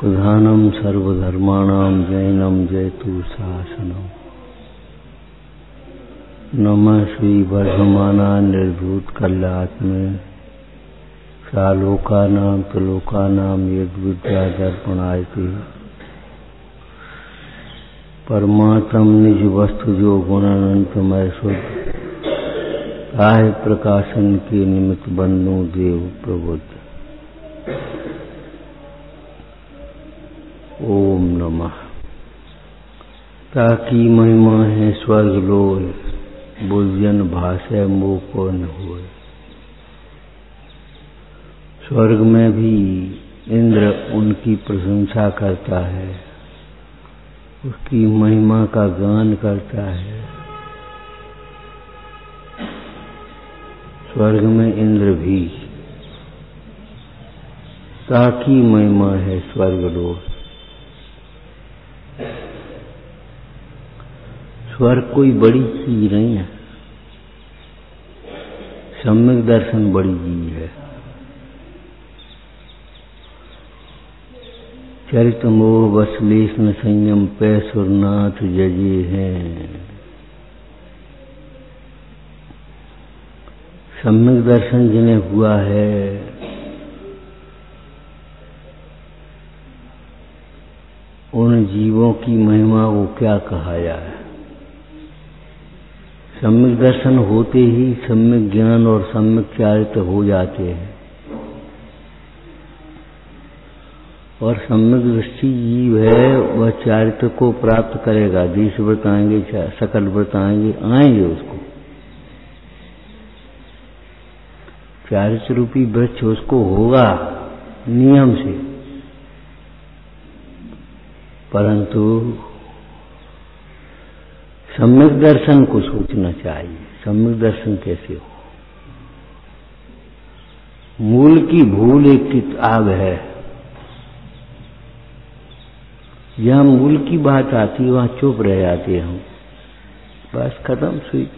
प्रधानम सर्वधर्माणाम जैनम जयतु शासनम। नमः श्री वर्धमाना निर्भूत कल्यात्मे सालोका नाम त्रिलोका नाम यद विद्यादर्पणाय परमात्म निज वस्तु जो गुणानंतमय शुद्ध आय प्रकाशन के निमित्त बंधु देव प्रबुद्ध। ओम नमः। ताकि महिमा है, स्वर्ग लोय बुजन भाषा मोह को हो स्वर्ग में भी इंद्र उनकी प्रशंसा करता है, उसकी महिमा का गान करता है। स्वर्ग में इंद्र भी, ताकि महिमा है, स्वर्ग स्वर्ग कोई बड़ी चीज़ नहीं है। सम्यक दर्शन बड़ी चीज़ है। चरित मोह बसलेश न संयम पैसुरनाथ जजे हैं। सम्यक दर्शन जिन्हें हुआ है, उन जीवों की महिमा को क्या कहा जाए? सम्यक दर्शन होते ही सम्यक ज्ञान और सम्यक चारित्र हो जाते हैं। और सम्यक दृष्टि जीव है, वह चारित्र को प्राप्त करेगा। देश व्रत आएँगे सकल व्रत आएँगे आएँगे उसको। चारित्र रूपी वृक्ष उसको होगा नियम से। परंतु सम्यक दर्शन को सोचना चाहिए। सम्यक दर्शन कैसे हो? मूल की भूल एक किताब है। जहाँ मूल की बात आती है, वहाँ चुप रह जाते हम। बस खत्म सुई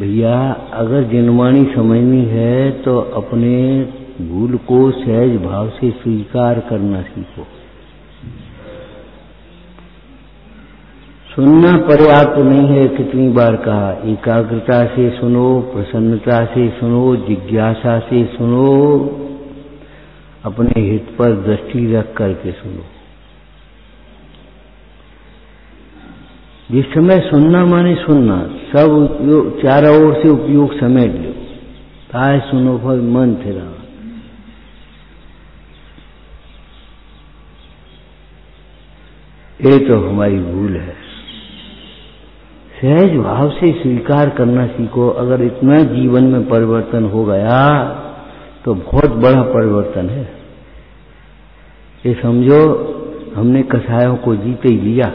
भैया, अगर जिनवाणी समझनी है तो अपने भूल को सहज भाव से स्वीकार करना सीखो। सुनना पर्याप्त नहीं है, कितनी बार कहा। एकाग्रता से सुनो, प्रसन्नता से सुनो, जिज्ञासा से सुनो, अपने हित पर दृष्टि रख करके सुनो। जिस समय सुनना माने सुनना, सब चारों ओर से उपयोग समेट लो। ताय सुनो फल मन फिरा ये तो हमारी भूल है। सहज भाव से स्वीकार करना सीखो। अगर इतना जीवन में परिवर्तन हो गया तो बहुत बड़ा परिवर्तन है। ये समझो, हमने कसायों को जीते ही लिया।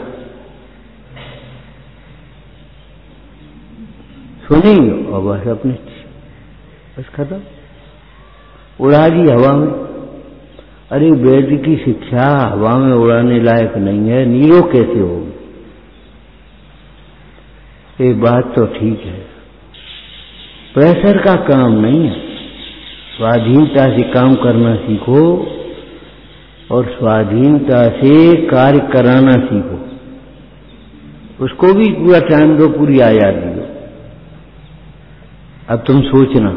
सुनी, और बस अपने बस खत्म। उड़ा दी हवा में। अरे वेद की शिक्षा हवा में उड़ाने लायक नहीं है। नीरो कैसे होगी? ये बात तो ठीक है। प्रेशर का काम नहीं है। स्वाधीनता से काम करना सीखो और स्वाधीनता से कार्य कराना सीखो। उसको भी पूरा टाइम दो, पूरी आज़ादी दो। अब तुम सोचना,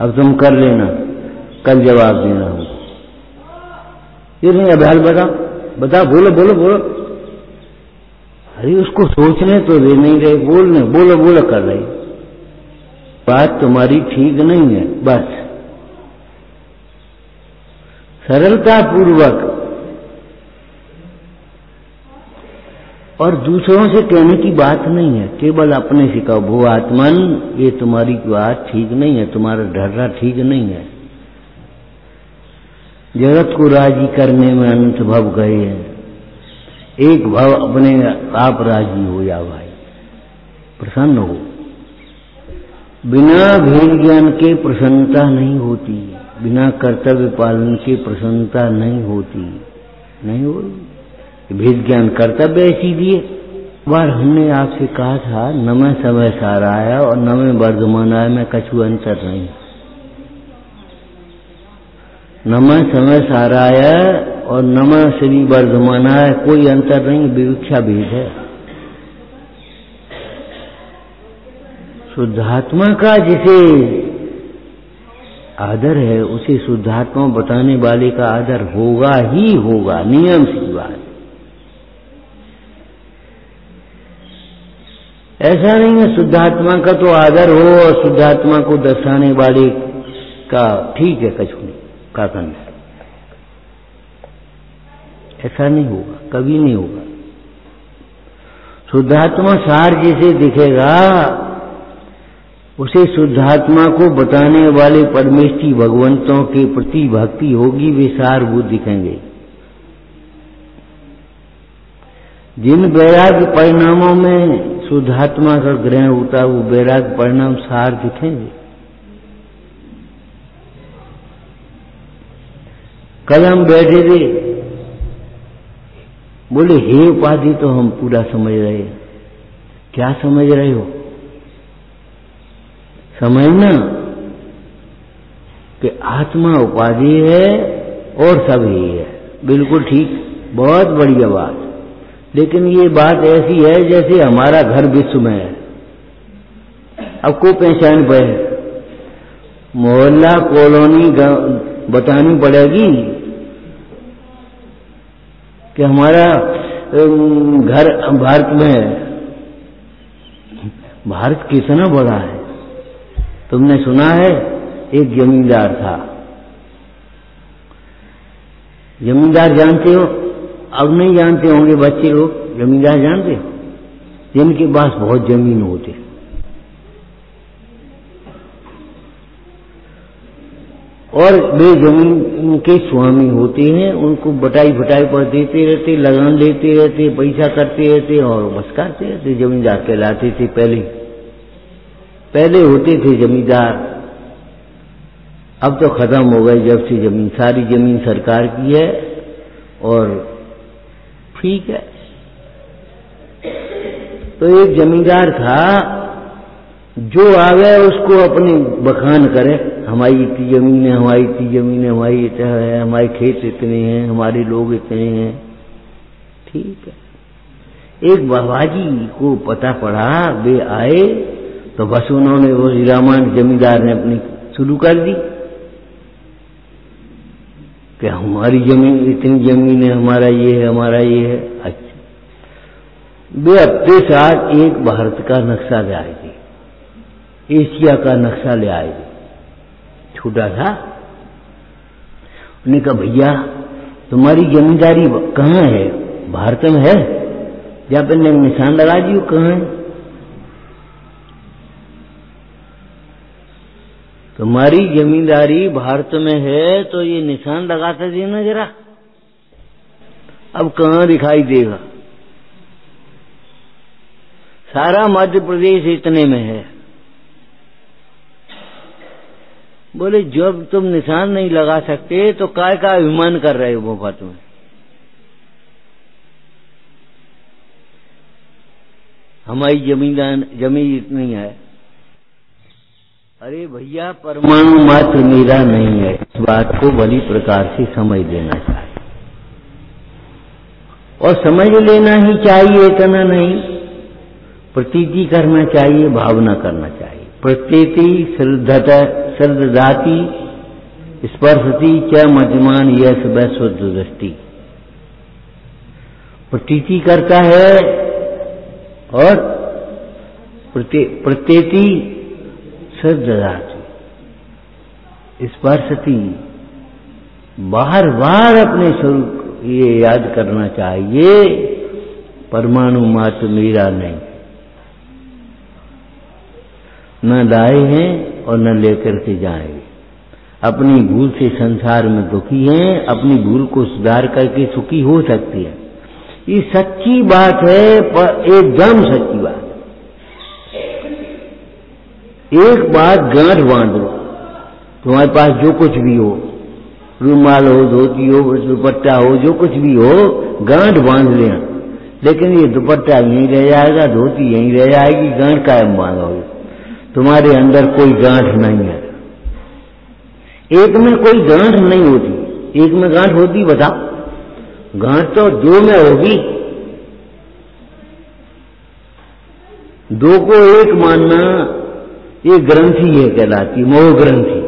अब तुम कर लेना, कल जवाब देना हमको। ये नहीं अभ्यास बता बता, बोलो बोलो बोलो। अरे उसको सोचने तो दे, नहीं रहे, बोलने, बोलो बोलो कर रहे। बात तुम्हारी ठीक नहीं है, बस। सरलता पूर्वक और दूसरों से कहने की बात नहीं है, केवल अपने से कहो, भू आत्मन, ये तुम्हारी बात ठीक नहीं है, तुम्हारा ढर्रा ठीक नहीं है। जगत को राज़ी करने में अनंत भव गए हैं। एक भाव अपने आप राज़ी हो या भाई प्रसन्न हो। बिना भेद ज्ञान के प्रसन्नता नहीं होती। बिना कर्तव्य पालन के प्रसन्नता नहीं होती। नहीं होती भेद ज्ञान कर्तव्य ऐसी इसीलिए। बार हमने आपसे कहा था न मैं समय सारा आया और न मैं वर्धमान आया में कछु अंतर नहीं। न मैं समय सारा आया और न मैं श्री वर्धमान है, कोई अंतर नहीं, विविक्षा भेद है। शुद्धात्मा का जिसे आदर है, उसे शुद्धात्मा बताने वाले का आदर होगा ही होगा, नियम सी बात। ऐसा नहीं है शुद्धात्मा का तो आदर हो और शुद्धात्मा को दर्शाने वाले का ठीक है कछु का करना ऐसा नहीं होगा, कभी नहीं होगा। शुद्धात्मा सार जैसे दिखेगा, उसे शुद्धात्मा को बताने वाले परमेष्ठी भगवंतों के प्रति भक्ति होगी, वे सार सारभूत दिखेंगे। जिन वैराग्य परिणामों में शुद्धात्मा का ग्रहण होता है, वो वैराग्य परिणाम सार दिखेंगे। कल हम बैठे थे बोले, हे उपाधि तो हम पूरा समझ रहे क्या समझ रहे हो? समझना कि आत्मा उपाधि है और सब ही है। बिल्कुल ठीक, बहुत बढ़िया बात। लेकिन ये बात ऐसी है, जैसे हमारा घर विश्व में है। अब को पहचान पे मोहल्ला कॉलोनी बतानी पड़ेगी। कि हमारा घर भारत में है भारत कितना बड़ा है। तुमने सुना है, एक जमींदार था। जमींदार जानते हो? अब नहीं जानते होंगे बच्चे लोग, जमींदार जानते हो? जिनके पास बहुत ज़मीन होती। और वे ज़मीन के स्वामी होते हैं, उनको बटाई बटाई पर देते रहते, लगान लेते रहते, पैसा करते रहते और बस करते रहते, जमींदार कहलाते थे पहले। पहले होते थे जमींदार। अब तो खत्म हो गए, जब से ज़मीन, सारी ज़मीन सरकार की है और ठीक है। तो एक जमींदार था, जो आ गया उसको अपनी बखान करे। हमारी इतनी ज़मीन है, हमारी इतनी ज़मीन है, हमारी इतना है, हमारे खेत इतने हैं, हमारे लोग इतने हैं। ठीक है। एक बाबाजी को पता पड़ा, वे आए तो बस उन्होंने वो रामायण जमींदार ने अपनी शुरू कर दी कि हमारी ज़मीन, इतनी ज़मीन है, हमारा ये है, हमारा ये है। अच्छा। वे अपने साथ एक भारत का नक्शा ले आएगी एशिया का नक्शा ले आए थे। छोटा था। उन्होंने कहा, भैया, तुम्हारी जमींदारी कहाँ है? भारत में है जहाँ पर निशान लगा दियो कहाँ है? तुम्हारी जमींदारी भारत में है तो ये निशान लगाते थे ना जरा। अब कहाँ दिखाई देगा? सारा मध्य प्रदेश इतने में है। बोले, जब तुम निशान नहीं लगा सकते तो काय का अभिमान कर रहे हो मोहब्बत में? हमारी जमींदार, ज़मीन इतनी है। अरे भैया, परमाणु मात्र मेरा नहीं है। इस बात को बड़ी प्रकार से समझ लेना चाहिए। और समझ लेना ही चाहिए, इतना नहीं। प्रतीति करना चाहिए, भावना करना चाहिए। प्रतीति, श्रद्धाती स्पर्शती च मजमान यश वैश्वद दृष्टि प्रतीति करता है और प्रत्येति सददाती स्पर्शती बार बार अपने स्वरूप ये याद करना चाहिए, परमाणु मात्र मेरा नहीं। न लाए हैं और न लेकर के जाएँगे। अपनी भूल से संसार में दुखी हैं, अपनी भूल को सुधार करके सुखी हो सकती है। ये सच्ची बात है, पर एकदम सच्ची बात एक बात गांठ बाँध लो तुम्हारे पास जो कुछ भी हो, रूमाल हो, धोती हो, दुपट्टा हो, जो कुछ भी हो, गांठ बाँध लेना लेकिन ये दुपट्टा यहीं रह जाएगा, धोती यहीं रह जाएगी, गांठ कायम बांधोगे। तुम्हारे अंदर कोई गांठ नहीं है। एक में कोई गांठ नहीं होती। एक में गांठ होती बता गांठ तो दो में होगी। दो को एक मानना, ये ग्रंथि है कहलाती मोह ग्रंथि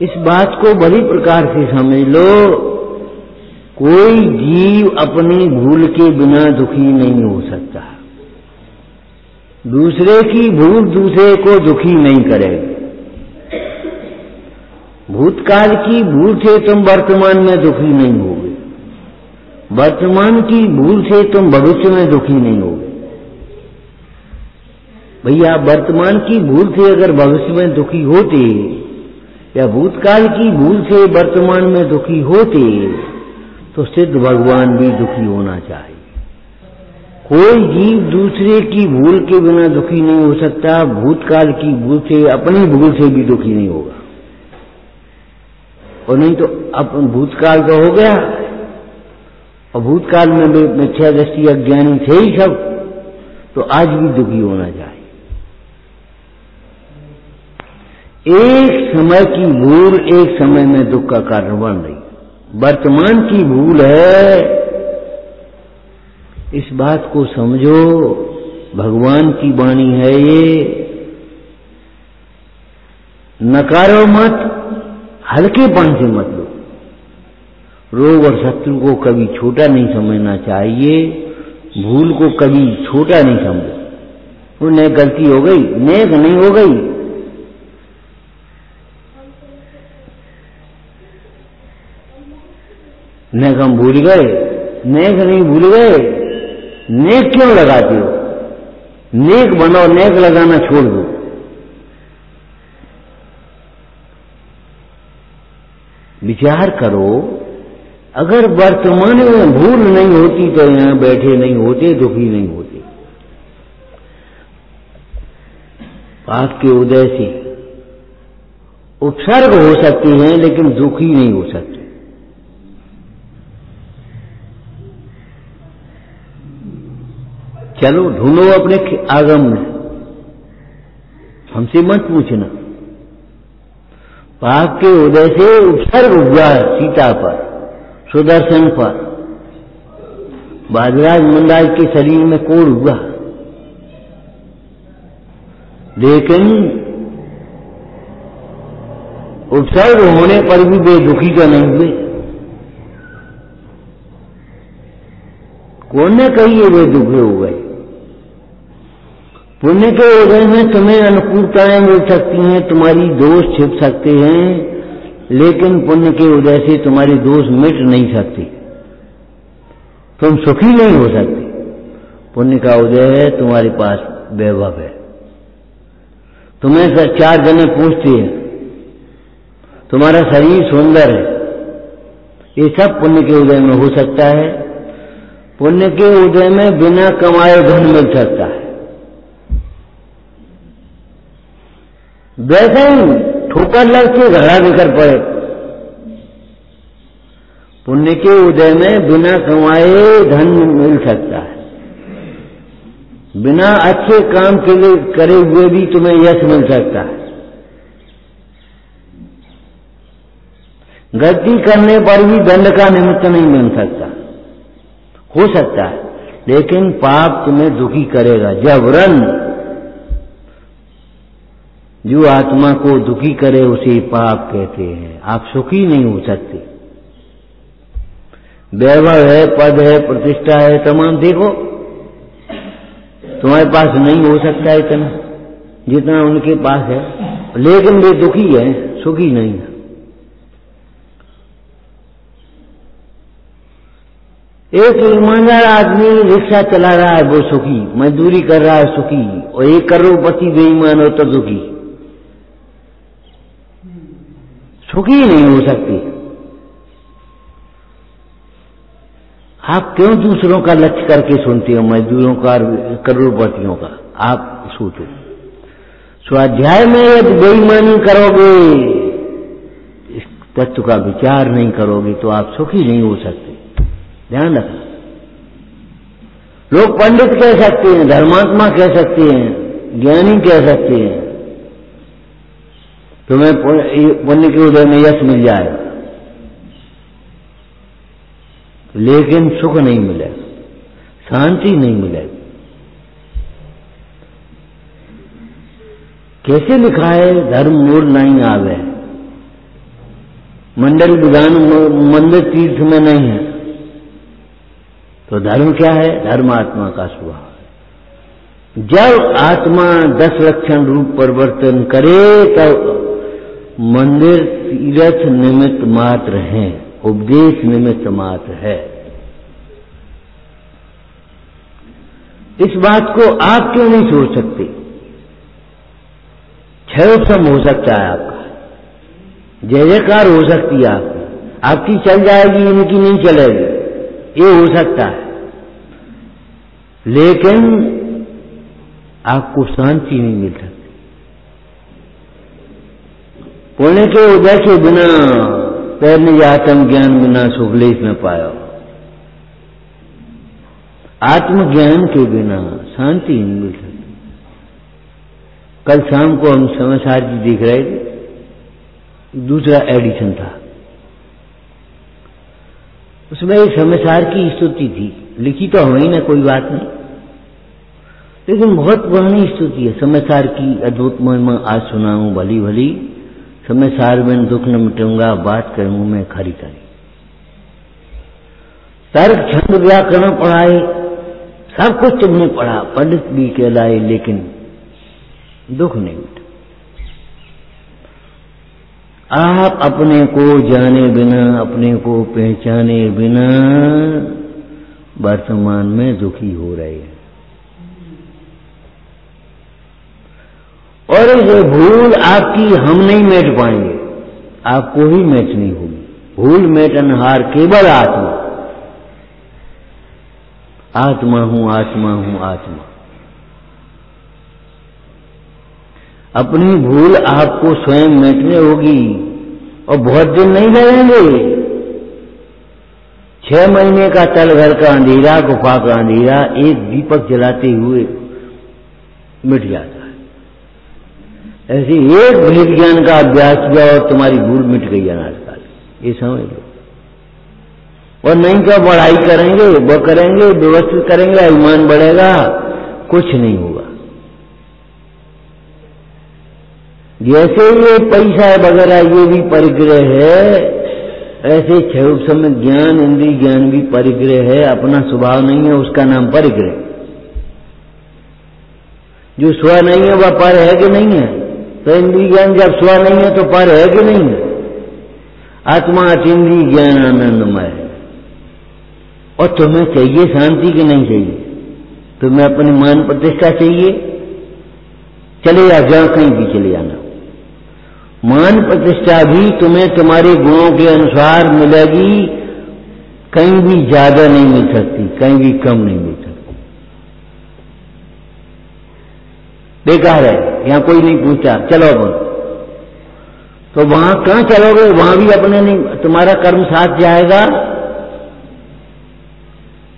इस बात को बड़ी प्रकार से समझ लो। कोई जीव अपनी भूल के बिना दुखी नहीं हो सकता। दूसरे की भूल दूसरे को दुखी नहीं करेगी। भूतकाल की भूल से तुम वर्तमान में दुखी नहीं होगे। वर्तमान की भूल से तुम भविष्य में दुखी नहीं होगे। भैया, वर्तमान की भूल से अगर भविष्य में दुखी होते या भूतकाल की भूल से वर्तमान में दुखी होते तो सिद्ध भगवान भी दुखी होना चाहिए। कोई जीव दूसरे की भूल के बिना दुखी नहीं हो सकता, भूतकाल की भूल से, अपनी भूल से भी दुखी नहीं होगा। और नहीं तो अब भूतकाल तो हो गया। और भूतकाल में मिथ्या दृष्टि अज्ञानी थे ही सब तो आज भी दुखी होना चाहिए। एक समय की भूल एक समय में दुख का कारण बन रही वर्तमान की भूल है। इस बात को समझो, भगवान की वाणी है ये। नकारो मत, हल्केपन से मत लो। रोग और शत्रु को कभी छोटा नहीं समझना चाहिए, भूल को कभी छोटा नहीं समझो। उन्हें गलती हो गई नेक नहीं हो गई। नेक हम भूल गए नेक नहीं भूल गए, नेक क्यों लगाते हो? नेक बनो, नेक लगाना छोड़ दो। विचार करो, अगर वर्तमान में भूल नहीं होती तो यहाँ बैठे नहीं होते, दुखी नहीं होते। पाप के उदय से उपसर्ग हो सकते हैं, लेकिन दुखी नहीं हो सकते। चलो ढूंढो अपने आगम में। हमसे मत पूछना। पाप के उदय से उपसर्ग हुआ सीता पर, सुदर्शन पर। बाजराज मंदाज के शरीर में कोड़ हुआ। लेकिन उपसर्ग होने पर भी वे दुखी का नहीं हुए। कौन ने कही वे दुखी हो गए पुण्य के उदय में तुम्हें अनुकूलताएँ मिल सकती हैं, तुम्हारी दोष छिप सकते हैं, लेकिन पुण्य के उदय से तुम्हारी दोष मिट नहीं सकती। तुम सुखी नहीं हो सकते। पुण्य का उदय है, तुम्हारे पास वैभव है। तुम्हें सर चार जने पूछते हैं, तुम्हारा शरीर सुंदर है। ये सब पुण्य के उदय में हो सकता है। पुण्य के उदय में बिना कमाए धन मिल सकता है। वैसे ही ठोकर लग के घड़ा बिकर पड़े। पुण्य के उदय में बिना कमाए धन मिल सकता है। बिना अच्छे काम के लिए करे हुए भी तुम्हें यश मिल सकता है। गलती करने पर भी दंड का निमित्त नहीं बन सकता। हो सकता है, लेकिन पाप तुम्हें दुखी करेगा। जबरन जो आत्मा को दुखी करे, उसे पाप कहते हैं। आप सुखी नहीं हो सकते। वैभव है, पद है, प्रतिष्ठा है, तमाम देखो। तुम्हारे पास नहीं हो सकता इतना, जितना उनके पास है। लेकिन वे दुखी है, सुखी नहीं है। एक ईमानदार आदमी रिक्शा चला रहा है, वो सुखी। मजदूरी कर रहा है, सुखी। और एक करोड़पति बेईमान हो तो दुखी सुखी नहीं हो सकती। आप क्यों दूसरों का लक्ष्य करके सुनते हो, मजदूरों का करोड़पतियों का? आप सोचो। स्वाध्याय में यदि बेईमानी करोगे, इस तत्व का विचार नहीं करोगे तो आप सुखी नहीं हो सकते। ध्यान रखना। लोग पंडित कह सकते हैं, धर्मात्मा कह सकते हैं, ज्ञानी कह सकते हैं। तुम्हें पुण्य के उदय में यश मिल जाएगा लेकिन सुख नहीं मिलेगा शांति नहीं मिलेगी कैसे लिखा है, धर्म मूल नहीं आवे। मंडल विधान मंदिर तीर्थ में नहीं है। तो धर्म क्या है? धर्म आत्मा का स्वभाव जब आत्मा दस लक्षण रूप परिवर्तन करे, तब मंदिर तीर्थ निमित्त मात्र है, उपदेश निमित्त मात्र है। इस बात को आप क्यों नहीं सोच सकते? क्षयोत्सम हो सकता है आपका। जय जयकार हो सकती है आपकी। आपकी चल जाएगी, इनकी नहीं चलेगी। ये हो सकता है। लेकिन आपको शांति नहीं मिल सकती। पुण्य के उदय के बिना तैरने आत्म ज्ञान बिना सुखलेश में पाया। आत्मज्ञान के बिना शांति नहीं मिल सकती। कल शाम को हम समाचार जी देख रहे थे, दूसरा एडिशन था। उसमें एक समाचार की स्तुति थी। लिखी तो हमें ना, कोई बात नहीं। लेकिन बहुत पुरानी स्तुति है, समाचार की अद्भुत महिमा आज सुनाऊं भली भली समाचार में दुख न मिटूँगा बात करूँ मैं खरी खरी। तर्क, छंद, व्याकरण पढ़ाए, सब कुछ तुमने पढ़ा, पंडित भी कहलाए लेकिन दुख नहीं मिटा। आप अपने को जाने बिना, अपने को पहचाने बिना, वर्तमान में दुखी हो रहे हैं। और ये भूल आपकी हम नहीं मेट पाएँगे। आपको ही मेटनी होगी। भूल मेटनहार केवल आत्मा। आत्मा हूँ आत्मा हूँ, आत्मा। अपनी भूल आपको स्वयं मेटने होगी और बहुत दिन नहीं लगेंगे छह महीने का तल घर का अंधेरा, गुफा का अंधेरा एक दीपक जलाते हुए मिट जाता। ऐसे एक भेद ज्ञान का अभ्यास किया और तुम्हारी भूल मिट गई अनाजकाल ये समझ लो। और नहीं क्या बढ़ाई करेंगे, वो करेंगे, व्यवस्थित करेंगे ईमान बढ़ेगा, कुछ नहीं होगा। जैसे ये पैसा वगैरह ये भी परिग्रह है। ऐसे छह समय ज्ञान इंद्री ज्ञान भी परिग्रह है, अपना स्वभाव नहीं है, उसका नाम परिग्रह। जो स्व नहीं है, वह पर है कि नहीं है? तो इंद्री ज्ञान जब स्व नहीं है तो पर है कि नहीं? आत्मा अचिंद्री ज्ञान आनंदमय। और तुम्हें चाहिए शांति कि नहीं चाहिए? तुम्हें अपनी मान प्रतिष्ठा चाहिए? चले या जहाँ कहीं भी चले जाना। मान प्रतिष्ठा भी तुम्हें तुम्हारे गुणों के अनुसार मिलेगी। कहीं भी ज़्यादा नहीं मिल सकती, कहीं भी कम नहीं मिल सकती। बेकार है। यहाँ कोई नहीं पूछा चलो अब। तो वहाँ कहाँ चलोगे? वहाँ भी अपने नहीं, तुम्हारा कर्म साथ जाएगा।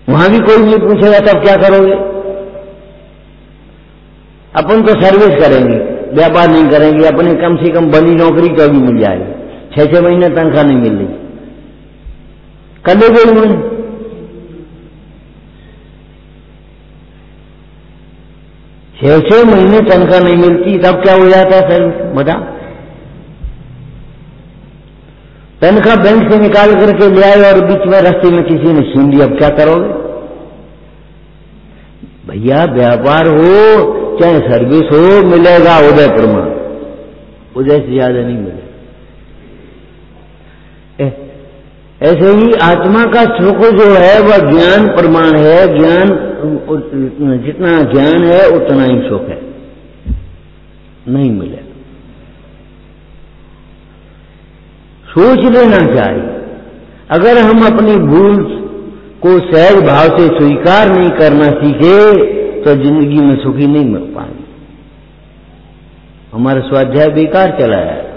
वहाँ भी कोई नहीं पूछेगा, तब क्या करोगे? अपन तो सर्विस करेंगे, व्यापार नहीं करेंगे, अपने कम से कम बनी नौकरी कभी मिल जाएगी। छह छह महीने तनख्वाह नहीं मिल रही। कर लोगे उन्होंने? छह छह महीने तनख्वाह नहीं मिलती, तब क्या हो जाता है फिर मज़ा? तनख्वाह बैंक से निकाल करके ले आए और बीच में रास्ते में किसी ने छीन ली अब क्या करोगे? भैया, व्यापार हो, चाहे सर्विस हो, मिलेगा उदय प्रमाण उदय से ज़्यादा नहीं मिलेगा ऐसे ही आत्मा का सुख जो है, वह ज्ञान प्रमाण है। ज्ञान, जितना ज्ञान है, उतना ही सुख है। नहीं मिले। सोच लेना चाहिए। अगर हम अपनी भूल को सहज भाव से स्वीकार नहीं करना सीखे तो ज़िंदगी में सुखी नहीं मिल पाएँगे। हमारा स्वाध्याय बेकार चला जाएगा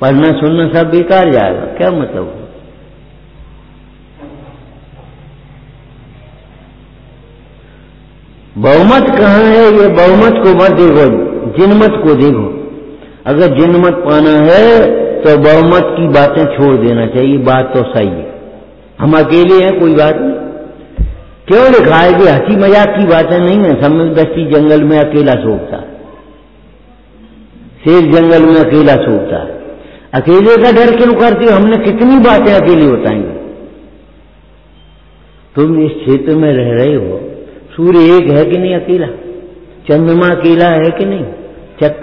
पढ़ना, सुनना सब बेकार जाएगा। क्या मतलब? बहुमत कहाँ है? ये बहुमत को मत देखो, जिनमत को देखो। अगर जिनमत पाना है तो बहुमत की बातें छोड़ देना चाहिए। बात तो सही है। हम अकेले हैं, कोई बात नहीं। क्यों लिखा है कि हँसी मज़ाक की बातें नहीं है? सम्यक दस्ती जंगल में अकेला सोखता। शेर जंगल में अकेला सोखता। अकेले का डर क्यों करते हो? हमने कितनी बातें अकेली बताई तुम इस क्षेत्र में रह रहे हो सूर्य एक है कि नहीं अकेला? चंद्रमा अकेला है कि नहीं? चक,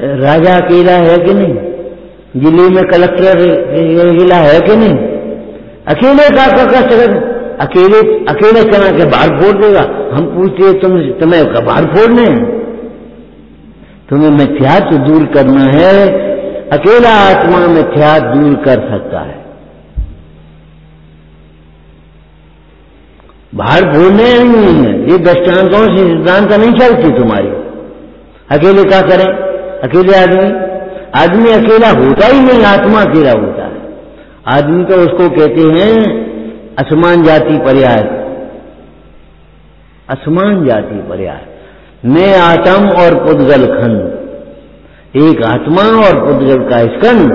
राजा अकेला है कि नहीं? ज़िले में कलेक्टर अकेला है कि नहीं? अकेले का का चलन अकेले अकेले चला के बाहर फोड़ देगा। हम पूछते तुम, तुम्हें बाहर फोड़ने तुम्हें मिथ्यात्व दूर करना है। अकेला आत्मा मिथ्यात्व दूर कर सकता है। बाहर भूलने नहीं है ये दृष्टांतों से? सिद्धांत नहीं चलती तुम्हारी। अकेले क्या करें? अकेले आदमी? आदमी अकेला होता ही नहीं, आत्मा अकेला होता है। आदमी तो उसको कहते हैं असमान जाति पर्याय। असमान जाति पर्याय। मैं आत्म और पुद्गल खंड। एक आत्मा और पुद्गल का स्कंद।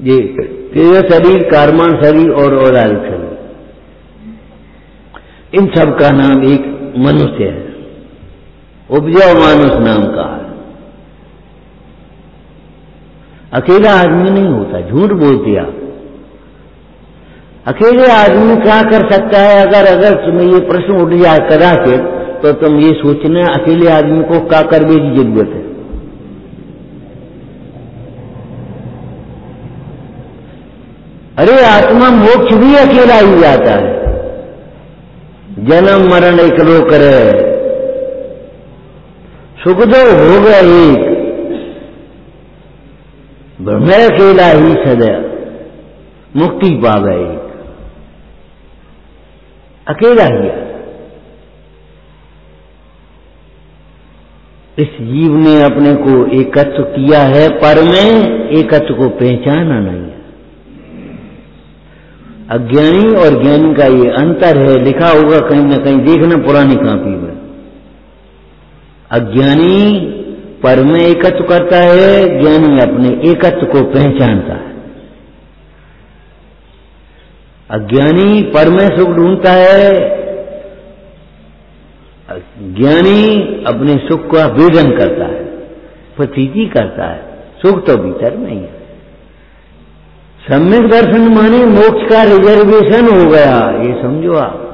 ये शरीर कारमान शरीर और ओराल शरीर इन सब का नाम एक मनुष्य है। उपजाऊ मानुष नाम का है। अकेला आदमी नहीं होता, झूठ बोल दिया। अकेले आदमी क्या कर सकता है? अगर अगर तुम्हें ये प्रश्न उठ जाए कदाचित तो तुम ये सोचना, अकेले आदमी को क्या करने की ज़रूरत है? अरे, आत्मा मोक्ष भी अकेला ही जाता है। जन्म मरण एक लो करे। सुखदेव हो गया एक। ब्रह्म अकेला ही सदैव मुक्ति पा गए एक। अकेला ही। इस जीव ने अपने को एकत्व किया है, पर में एकत्व को पहचाना नहीं है। अज्ञानी और ज्ञानी का ये अंतर है, लिखा होगा कहीं ना कहीं, देखना पुरानी कापी में अज्ञानी पर में एकत्व करता है, ज्ञानी अपने एकत्व को पहचानता है। अज्ञानी पर में सुख ढूंढता है, ज्ञानी अपने सुख का वेदन करता है, प्रतीति करता है, सुख तो भीतर नहीं है। सम्यक दर्शन माने मोक्ष का रिजर्वेशन हो गया, ये समझो आप।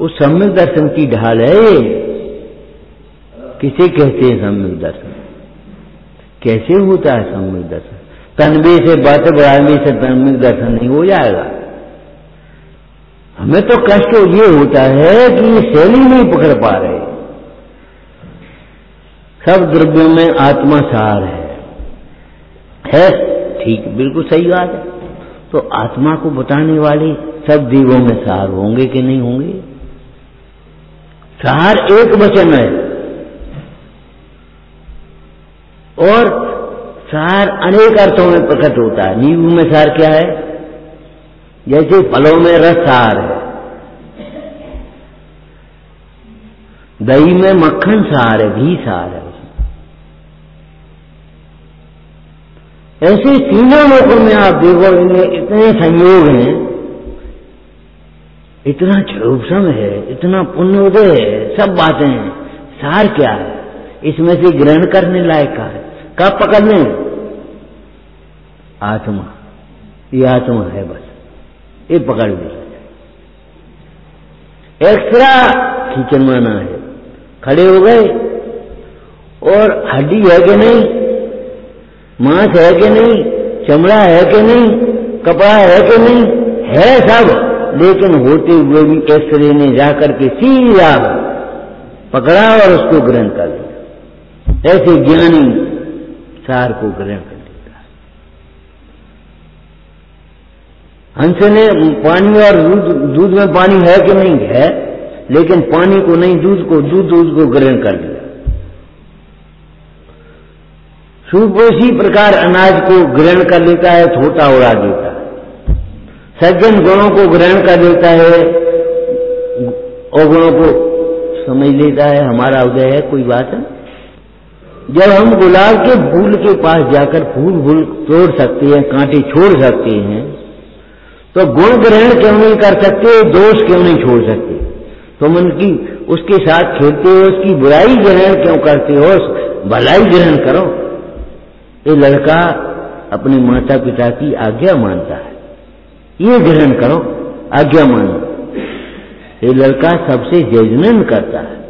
उस सम्यक दर्शन की ढाल है ये। किसे कहते हैं सम्यक दर्शन? कैसे होता है सम्यक दर्शन? तनवे से बात बढ़ाने से सम्यक दर्शन नहीं हो जाएगा। हमें तो कष्ट ये होता है कि ये शैली नहीं पकड़ पा रहे। सब द्रव्यों में आत्मा सार है। है ठीक, बिल्कुल सही बात है। तो आत्मा को बताने वाले सब देवों में सार होंगे कि नहीं होंगे? सार एक वचन है। और सार अनेक अर्थों में प्रकट होता है। नींबू में सार क्या है? जैसे फलों में रस सार है। दही में मक्खन सार है, घी सार है। ऐसे तीनों लोगों में आप देखो, इनमें इतने संयोग हैं। इतना क्षोभसम है, इतना पुण्योदय है, सब बातें हैं। सार क्या है? इसमें से ग्रहण करने लायक का है। कब पकड़ने? आत्मा। ये आत्मा है बस। ये पकड़ ली। एक्स्ट्रा खींचन माना है। खड़े हो गए। और हड्डी है कि नहीं? मांस है कि नहीं? चमड़ा है कि नहीं? कपड़ा है कि नहीं? है सब। लेकिन होते हुए भी एक्सरे ने जाकर के सीधा पकड़ा और उसको ग्रहण कर लिया। ऐसे ज्ञानी सार को ग्रहण कर लेता हंस ने पानी और दूध दूध में पानी है कि नहीं? है। लेकिन पानी को नहीं, दूध को, दूध दूध को ग्रहण कर लिया। सूप उसी प्रकार अनाज को ग्रहण कर लेता है, छोटा उड़ा देता है। सज्जन गुणों को ग्रहण कर लेता है अवगुणों को समझ लेता है, हमारा उदय है, कोई बात है? जब हम गुलाब के फूल के पास जाकर फूल फूल तोड़ सकते हैं, कांटे छोड़ सकते हैं तो गुण ग्रहण क्यों नहीं कर सकते, दोष क्यों नहीं छोड़ सकते? तुम उनकी उसके साथ खेलते हो, उसकी बुराई ग्रहण क्यों करते हो भलाई ग्रहण करो। ये लड़का अपने माता पिता की आज्ञा मानता है। ये ग्रहण करो, आज्ञा मानो। ये लड़का सबसे जयजनन करता है।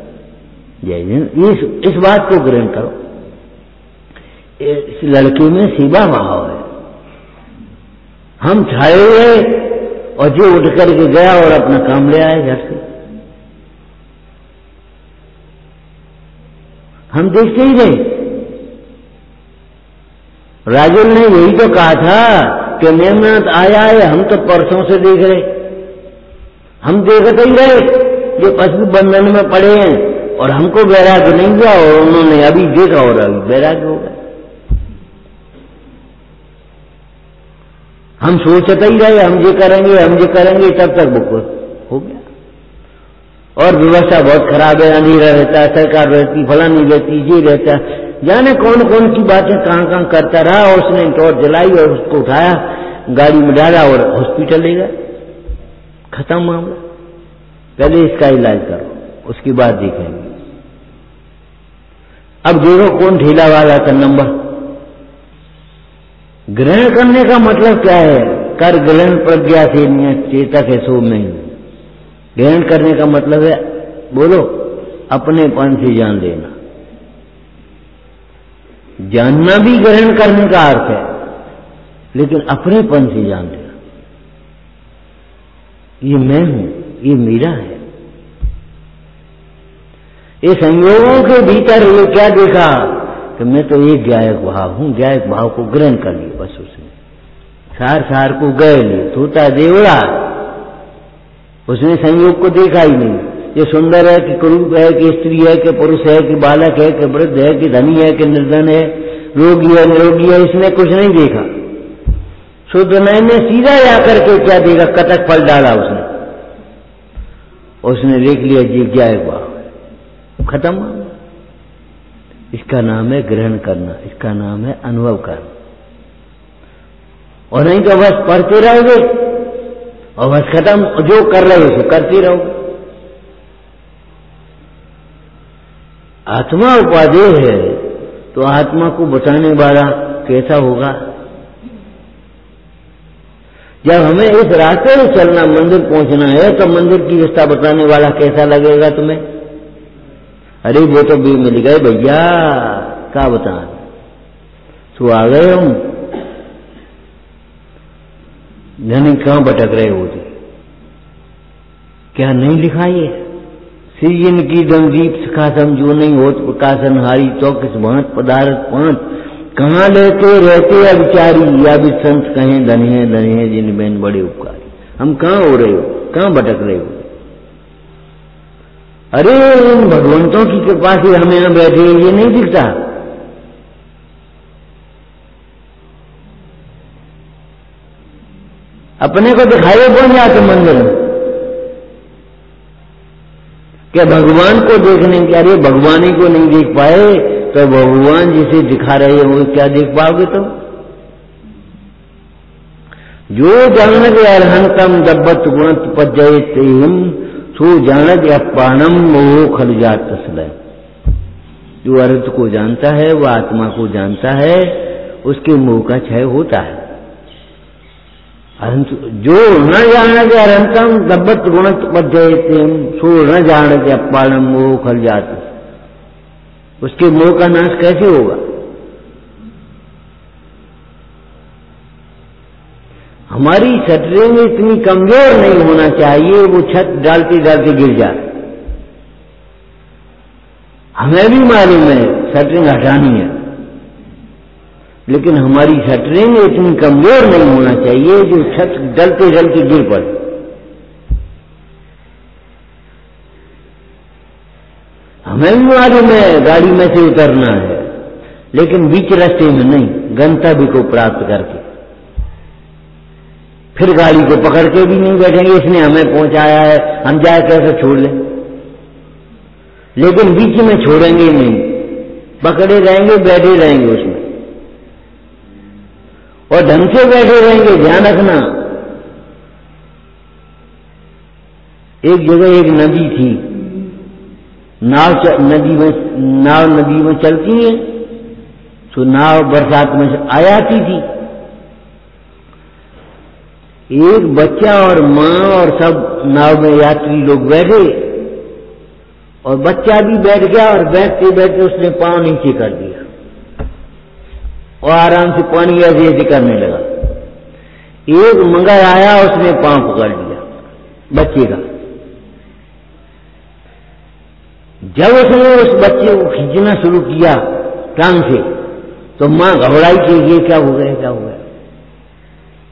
जयजन इस इस बात को ग्रहण करो। इस लड़के में सेवा भाव है। हम छाए हुए और जो उठ करके गया और अपना काम ले आए घर से। हम देखते ही रहे राजुल ने यही तो कहा था कि मेमनाथ आया है, हम तो परसों से देख रहे हम देखते ही रहे जो पशु बंधन में पड़े हैं और हमको बैराग्य नहीं हुआ और उन्होंने अभी देखा और अभी बैराग्य हो गया। हम सोचते ही रहे, हम ये करेंगे, हम ये करेंगे, तब तक बुक हो गया। और व्यवस्था बहुत खराब है, अंधेरा रहता है, सरकार रहती, फलानी रहती, ये रहता जाने कौन कौन सी बातें कहाँ कहाँ करता रहा और उसने टॉर्च जलाई और उसको उठाया, गाड़ी में डाला और हॉस्पिटल ले गया खत्म मामला। पहले इसका इलाज करो, उसके बाद देखेंगे। अब देखो कौन ढीला वाला का नंबर। ग्रहण करने का मतलब क्या है? कर ग्रहण प्रज्ञा से चेतक है, सो नहीं ग्रहण करने का मतलब है, बोलो, अपने पन से जान लेना। जानना भी ग्रहण करने का अर्थ है, लेकिन अपनेपन से जान लेना। ये मैं हूँ, ये मेरा है। ये संयोगों के भीतर ये क्या देखा? कि मैं तो एक गायक भाव हूँ, गायक भाव को ग्रहण कर लिया बस उसने। सार सार को गए लिए, तोता देवड़ा उसने संयोग को देखा ही नहीं। ये सुंदर है कि कुरूप है, कि स्त्री है, कि पुरुष है, कि बालक है, कि वृद्ध है, कि धनी है, कि निर्धन है, रोगी है, निरोगी है, इसने कुछ नहीं देखा। शुद्ध नयन ने सीधा जाकर के क्या देखा? कतक फल डाला उसने। उसने देख लिया, जी क्या एक बात खत्म इसका नाम है ग्रहण करना, इसका नाम है अनुभव करना। और नहीं तो बस पढ़ते रहोगे। और बस खत्म, जो कर रहे हो सो करते रहोगे आत्मा उपादेय है तो आत्मा को बचाने वाला कैसा होगा? जब हमें इस रास्ते में चलना, मंदिर पहुँचना है तो मंदिर की रास्ता बताने वाला कैसा लगेगा तुम्हें? अरे वो तो भी मिल गए भैया, क्या बता तो आ गए हम। यानी कहाँ भटक रहे हो जी क्या नहीं लिखा ये सीज़न की दीप सखासम जो नहीं होत प्रकाशन हारी तो किस भांत पदार्थ पाँच कहाँ लेते रहते अविचारी? या भी संत कहें धनिये है जिन बहन बड़े उपकारी। हम कहाँ हो रहे हो? कहाँ भटक रहे हो? अरे इन भगवंतों की कृपा से हम यहाँ बैठे ये नहीं दिखता। अपने को दिखाई कौन जाते मंदिर में? क्या भगवान को देखने के अरे भगवान ही को नहीं देख पाए तो भगवान जिसे दिखा रहे हैं, वो क्या देख पाओगे तुम? जो जानत अर्हंतम दब्बत गुण पजय तेम सो जानत अपानम मोह खल जात जो अर्थ को जानता है वह आत्मा को जानता है, उसके मोह का क्षय होता है। जो न जानते अरंतम दब्बत गुण पद्धति सो न जानते अपालम मोह खल जाते। उसके मोह का नाश कैसे होगा? हमारी शटरिंग इतनी कमज़ोर नहीं होना चाहिए, वो छत डालते डालते गिर जाए। हमें भी मालूम है शटरिंग हटानी है। लेकिन हमारी शटरिंग इतनी कमज़ोर नहीं होना चाहिए जो छत डलते डलते गिर पड़े। हमें भी मालूम है, गाड़ी में से उतरना है, लेकिन बीच रास्ते में नहीं, गंतव्य को प्राप्त करके। फिर गाड़ी को पकड़ के भी नहीं बैठेंगे, इसने हमें पहुँचाया है, हम जाए कैसे छोड़ लें लेकिन बीच में छोड़ेंगे नहीं, पकड़े रहेंगे, बैठे रहेंगे उसमें। और ढंग से बैठे रहेंगे, ध्यान रखना। एक जगह एक नदी थी। नाव नदी में, नाव नदी में चलती है तो नाव बरसात में आयाती थी। एक बच्चा और माँ और सब नाव में यात्री लोग बैठे, और बच्चा भी बैठ गया और बैठते बैठते उसने पाँव नीचे कर दिया और आराम से पानी ऐसे ऐसे करने लगा। एक मंगर आया, उसने पाँव पकड़ लिया। बच्चे का जब उसने उस बच्चे को खींचना शुरू किया टांग से तो माँ घबराई कि ये क्या हो गया, क्या हो गया?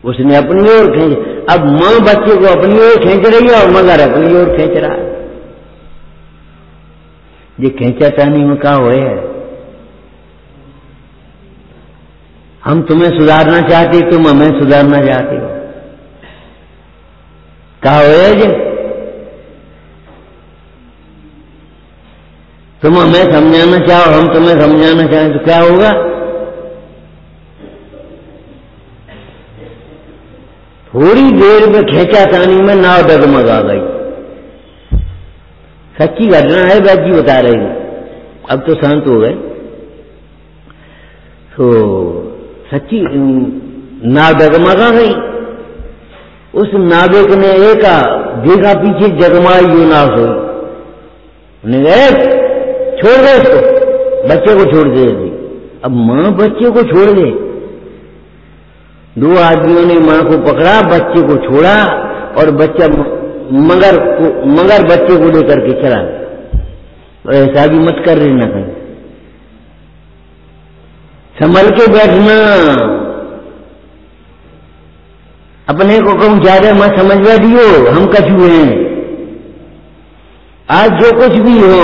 उसने अपनी ओर खींच, अब माँ बच्चे को अपनी ओर खींच रही है और मगर अपनी ओर खींच रहा है। ये खींचा टानी में कहा हुए है। हम तुम्हें सुधारना चाहते, तुम हमें सुधारना चाहते हो। कहा जी? तुम हमें समझाना चाहो, हम तुम्हें समझाना चाहें तो क्या होगा? थोड़ी देर में खेचा तानी में नाव डगमगा गई। सच्ची घटना है वैद जी बता रहे अब तो शांत हो गए। तो सच्ची नाव डगमगा गई उस नाविक ने एक देखा पीछे जगमाई यू नाव सोई उन्हें छोड़ दे उसको, बच्चे को छोड़ दे दी अब माँ बच्चे को छोड़ दे। दो आदमियों ने माँ को पकड़ा, बच्चे को छोड़ा और बच्चा मगर को, मगर बच्चे को लेकर के चला ऐसा भी मत कर रही ना कहीं। संभल के बैठना। अपने को कहूँ ज़्यादा मत समझवा दियो, हम कछुए हैं। आज जो कुछ भी हो,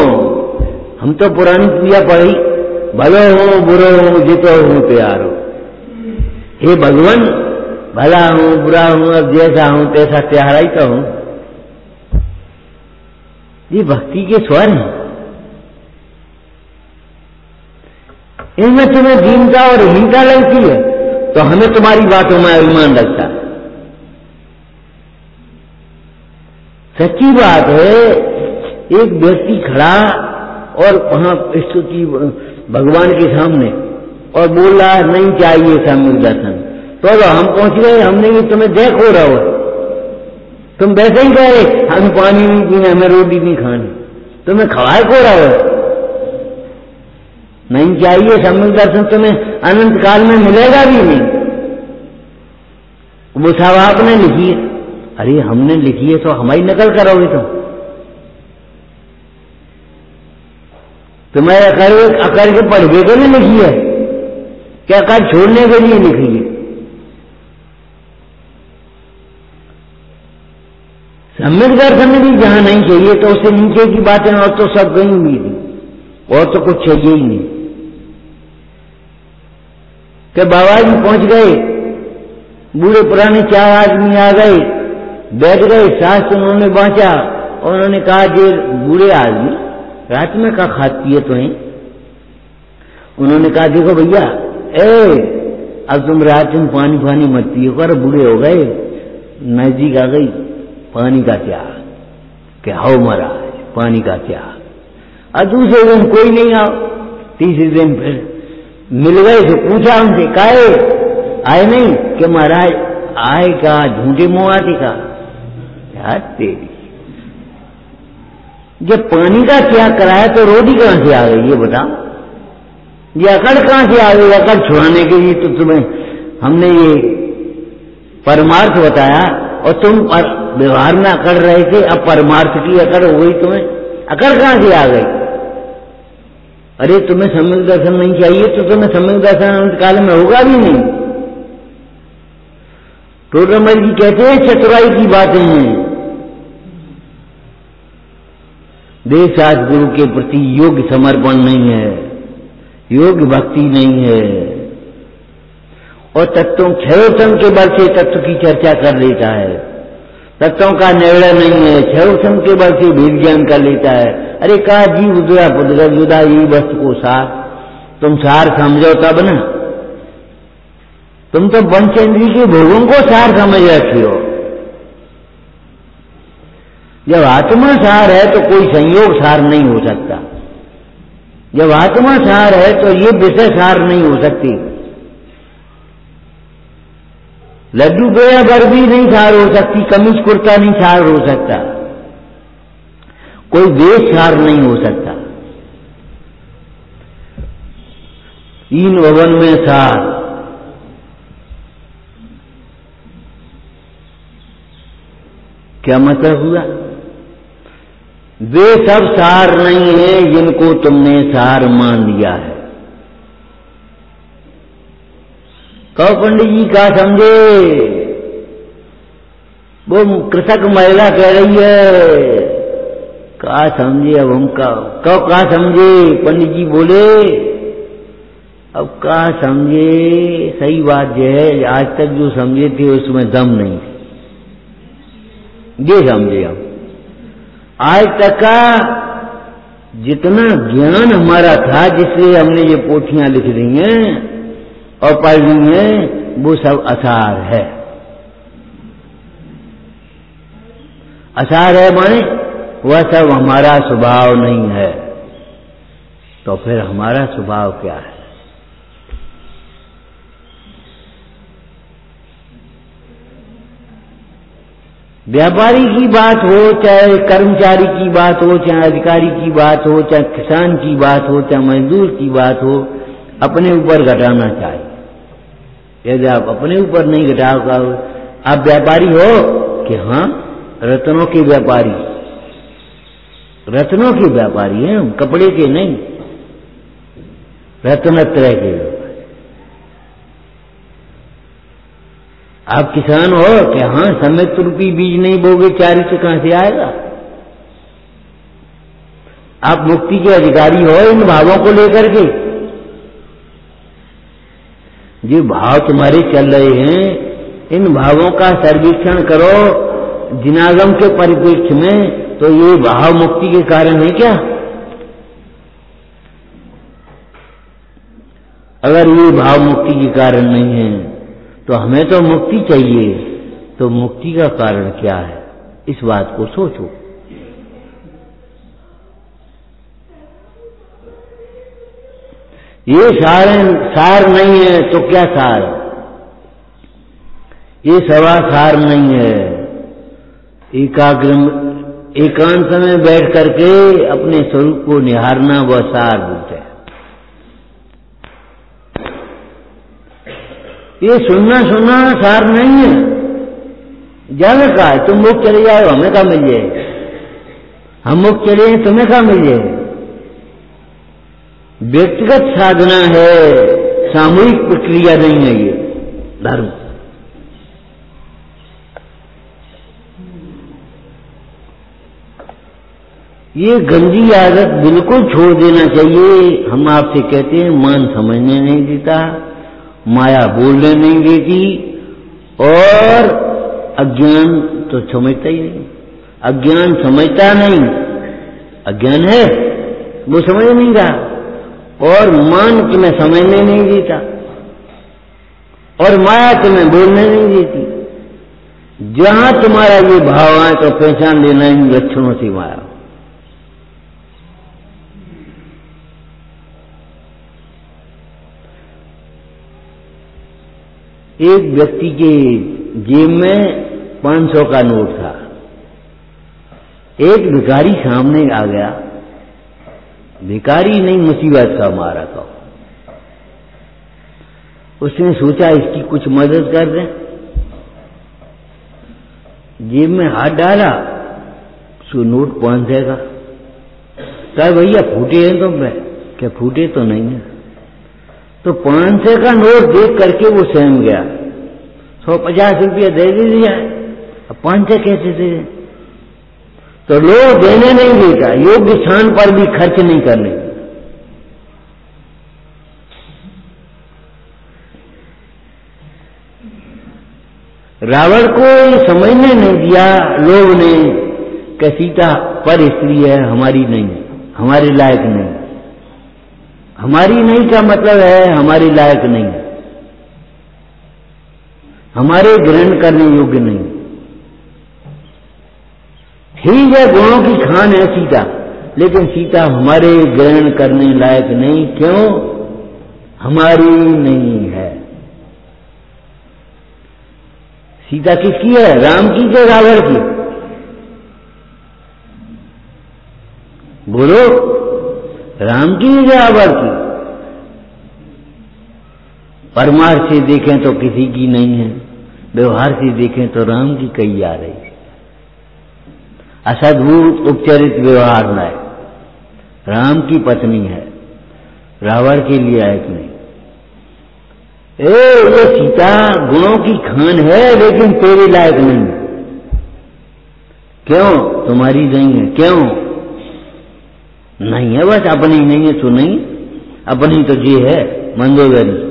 हम तो पुरानी पूजा पढ़ी, भलो हो, बुरो हो, जितो हूँ, प्यार हो। हे भगवान, भला हूँ, बुरा हूँ, अब जैसा हूँ, तैसा त्यारा ही तो हूँ। ये भक्ति के स्वर हैं। इनमें तुम्हें दीनता और हीनता लगती है तो हमें तुम्हारी बातों में अभिमान लगता है। सच्ची बात है, एक व्यक्ति खड़ा और वहाँ स्तुति भगवान के सामने और बोल रहा है, नहीं चाहिए सामूहिक दर्शन। तो हम पहुँच गए, हमने भी तुम्हें देखो हो तुम वैसे ही कह रहे, हम पानी नहीं पीना, हमें रोटी नहीं खानी। तुम्हें खवाए को रहो नहीं चाहिए सामूहिक दर्शन तुम्हें अनंत काल में मिलेगा भी नहीं? वो साहब आपने लिखी है। अरे, हमने लिखी है तो हमारी नकल करोगे तुम तुम्हारे अकल अकल के पढ़वे के लिए लिखी है? क्या अकल छोड़ने के लिए लिखी है? सम्यक दर्शन भी जहाँ नहीं चाहिए तो उससे नीचे की बातें और तो सब गई हुई थी। और तो कुछ चाहिए ही नहीं। कि बाबा जी पहुँच गए बूढ़े पुराने चार आदमी आ गए बैठ गए शास्त्र उन्होंने बांचा और उन्होंने कहा जे बूढ़े आदमी रात में का खाती है तुम्हें उन्होंने कहा देखो भैया ए अब तुम रात में पानी पानी मत पियो कर बूढ़े हो गए नज़दीक आ गई पानी का क्या कि हाउ मरा पानी का क्या और दूसरे दिन कोई नहीं आओ तीसरे दिन फिर मिल गए तो पूछा उनसे, काहे, आए नहीं, कि महाराज, आए का, झूठे मुआती का? यार तेरी। जब पानी का त्याग कराया तो रोटी कहाँ से आ गई, ये बता ये अकड़ कहाँ से आ गई? अकड़ छुड़ाने के लिए तो तुम्हें, हमने ये परमार्थ बताया, और तुम व्यवहार में अकड़ रहे थे, अब परमार्थ की अकड़ हो गई तुम्हें। अकड़ कहाँ से आ गई? अरे तुम्हें सम्यक दर्शन नहीं चाहिए तो तुम्हें सम्यक दर्शन अंत काल में होगा भी नहीं। टोटरमल जी कहते हैं, चतुराई की बातें हैं। देशाज गुरु के प्रति योग्य समर्पण नहीं है, योग्य भक्ति नहीं है। और तत्वों क्षयोतम के बल से तत्व की चर्चा कर लेता है। तत्वों का निर्णय नहीं है। क्षयोतम के बल से भेद ज्ञान कर लेता है। अरे कहा जीव जुदा पुद्र जुदा ये वस्तु को सार। तुम सार समझो तब ना। तुम तो पंचेंद्री के भोगों को सार समझ रखी हो। जब आत्मा सार है तो कोई संयोग सार नहीं हो सकता। जब आत्मा सार है तो ये विषय सार नहीं हो सकती। लड्डू पेड़ा बर्फ़ी नहीं सार हो सकती, कमीज कुर्ता नहीं सार हो सकता। कोई देश सार नहीं हो सकता। तीन भवन में सार क्या मतलब हुआ? वे सब सार नहीं है जिनको तुमने सार मान लिया है। कहो पंडित जी क्या समझे। वो कृषक महिला कह रही है कहा समझे अब हम का कहो कहा समझे? पंडित जी बोले, अब कहा समझे, सही बात यह है आज तक जो समझे थे उसमें दम नहीं थे। ये समझे हम। आज तक का जितना ज्ञान हमारा था, जिससे हमने ये पोथियाँ लिख दी हैं और ली हैं वो सब असार है। असार है माने वह सब हमारा स्वभाव नहीं है। तो फिर हमारा स्वभाव क्या है? व्यापारी की बात हो, चाहे कर्मचारी की बात हो, चाहे अधिकारी की बात हो, चाहे किसान की बात हो, चाहे मजदूर की बात हो, अपने ऊपर घटाना चाहिए। यदि आप अपने ऊपर नहीं घटाओ आप व्यापारी हो कि हाँ रत्नों के व्यापारी। रत्नों के व्यापारी हैं, हम कपड़े के नहीं। रत्नत्रय के आप किसान हो कि हाँ संयुक्त रूपी बीज नहीं बोगे, चारी से कहाँ से आएगा? आप मुक्ति के अधिकारी हो इन भावों को लेकर के। जो भाव तुम्हारे चल रहे हैं, इन भावों का सर्वेक्षण करो जिनागम के परिप्रेक्ष्य में तो ये भाव मुक्ति के कारण है क्या? अगर ये भाव मुक्ति के कारण नहीं है तो हमें तो मुक्ति चाहिए तो मुक्ति का कारण क्या है? इस बात को सोचो। ये सार सार नहीं है तो क्या सार? ये सवा सार नहीं है। एकाग्र एकांत में बैठ करके अपने स्वरूप को निहारना वह सार रूप है। ये सुनना सुनना सार नहीं है। जाने का है, तुम मुख चले जाओ, हमें कहा मिल हम मुख चले तुम्हें कहा मिल व्यक्तिगत साधना है, सामूहिक प्रक्रिया नहीं है ये, धर्म। ये गंदी आदत बिल्कुल छोड़ देना चाहिए। हम आपसे कहते हैं, मान समझने नहीं देता, माया बोलने नहीं देती, और अज्ञान तो समझता ही नहीं। अज्ञान समझता नहीं। अज्ञान है, वो समझ नहीं रहा। और मान तुम्हें समझने नहीं देता और माया तुम्हें बोलने नहीं देती जहाँ तुम्हारा ये भाव आए तो पहचान लेना इन लक्षणों से माया। एक व्यक्ति के जेब में पाँच सौ का नोट था। एक भिखारी सामने आ गया। भिखारी नहीं, मुसीबत का मारा था। उसने सोचा, इसकी कुछ मदद कर दें। जेब में हाथ डाला सो नोट सौ का कहा, भैया, फूटे हैं तो मैं क्या फूटे तो नहीं है? तो पाँच सौ का नोट देख करके वो सहम गया। सौ पचास रुपया दे दिया अब पाँच सौ कैसे दे? तो लोग देने नहीं देता योग्य स्थान पर भी खर्च नहीं करने। रावण को समझने नहीं दिया, लोग ने कि सीता, पर स्त्री है, हमारी नहीं, हमारे लायक नहीं। हमारी नहीं का मतलब है, हमारे लायक नहीं। हमारे ग्रहण करने योग्य नहीं। ठीक है, गुणों की खान है सीता। लेकिन सीता हमारे ग्रहण करने लायक नहीं, क्यों? हमारी नहीं है। सीता किसकी है? राम की के रावण की? बोलो, राम की रावण की? परमार्थ से देखें तो किसी की नहीं है, व्यवहार से देखें तो राम की कई आ रही असद्भूत उपचरित व्यवहार लाए राम की पत्नी है, रावण के लिए आयक नहीं? ए, ये सीता गुणों की खान है, लेकिन तेरे लायक नहीं। क्यों? तुम्हारी नहीं है, क्यों? नहीं है बस, अपनी नहीं है तो नहीं। अपनी तो जी है, मंदोदरी।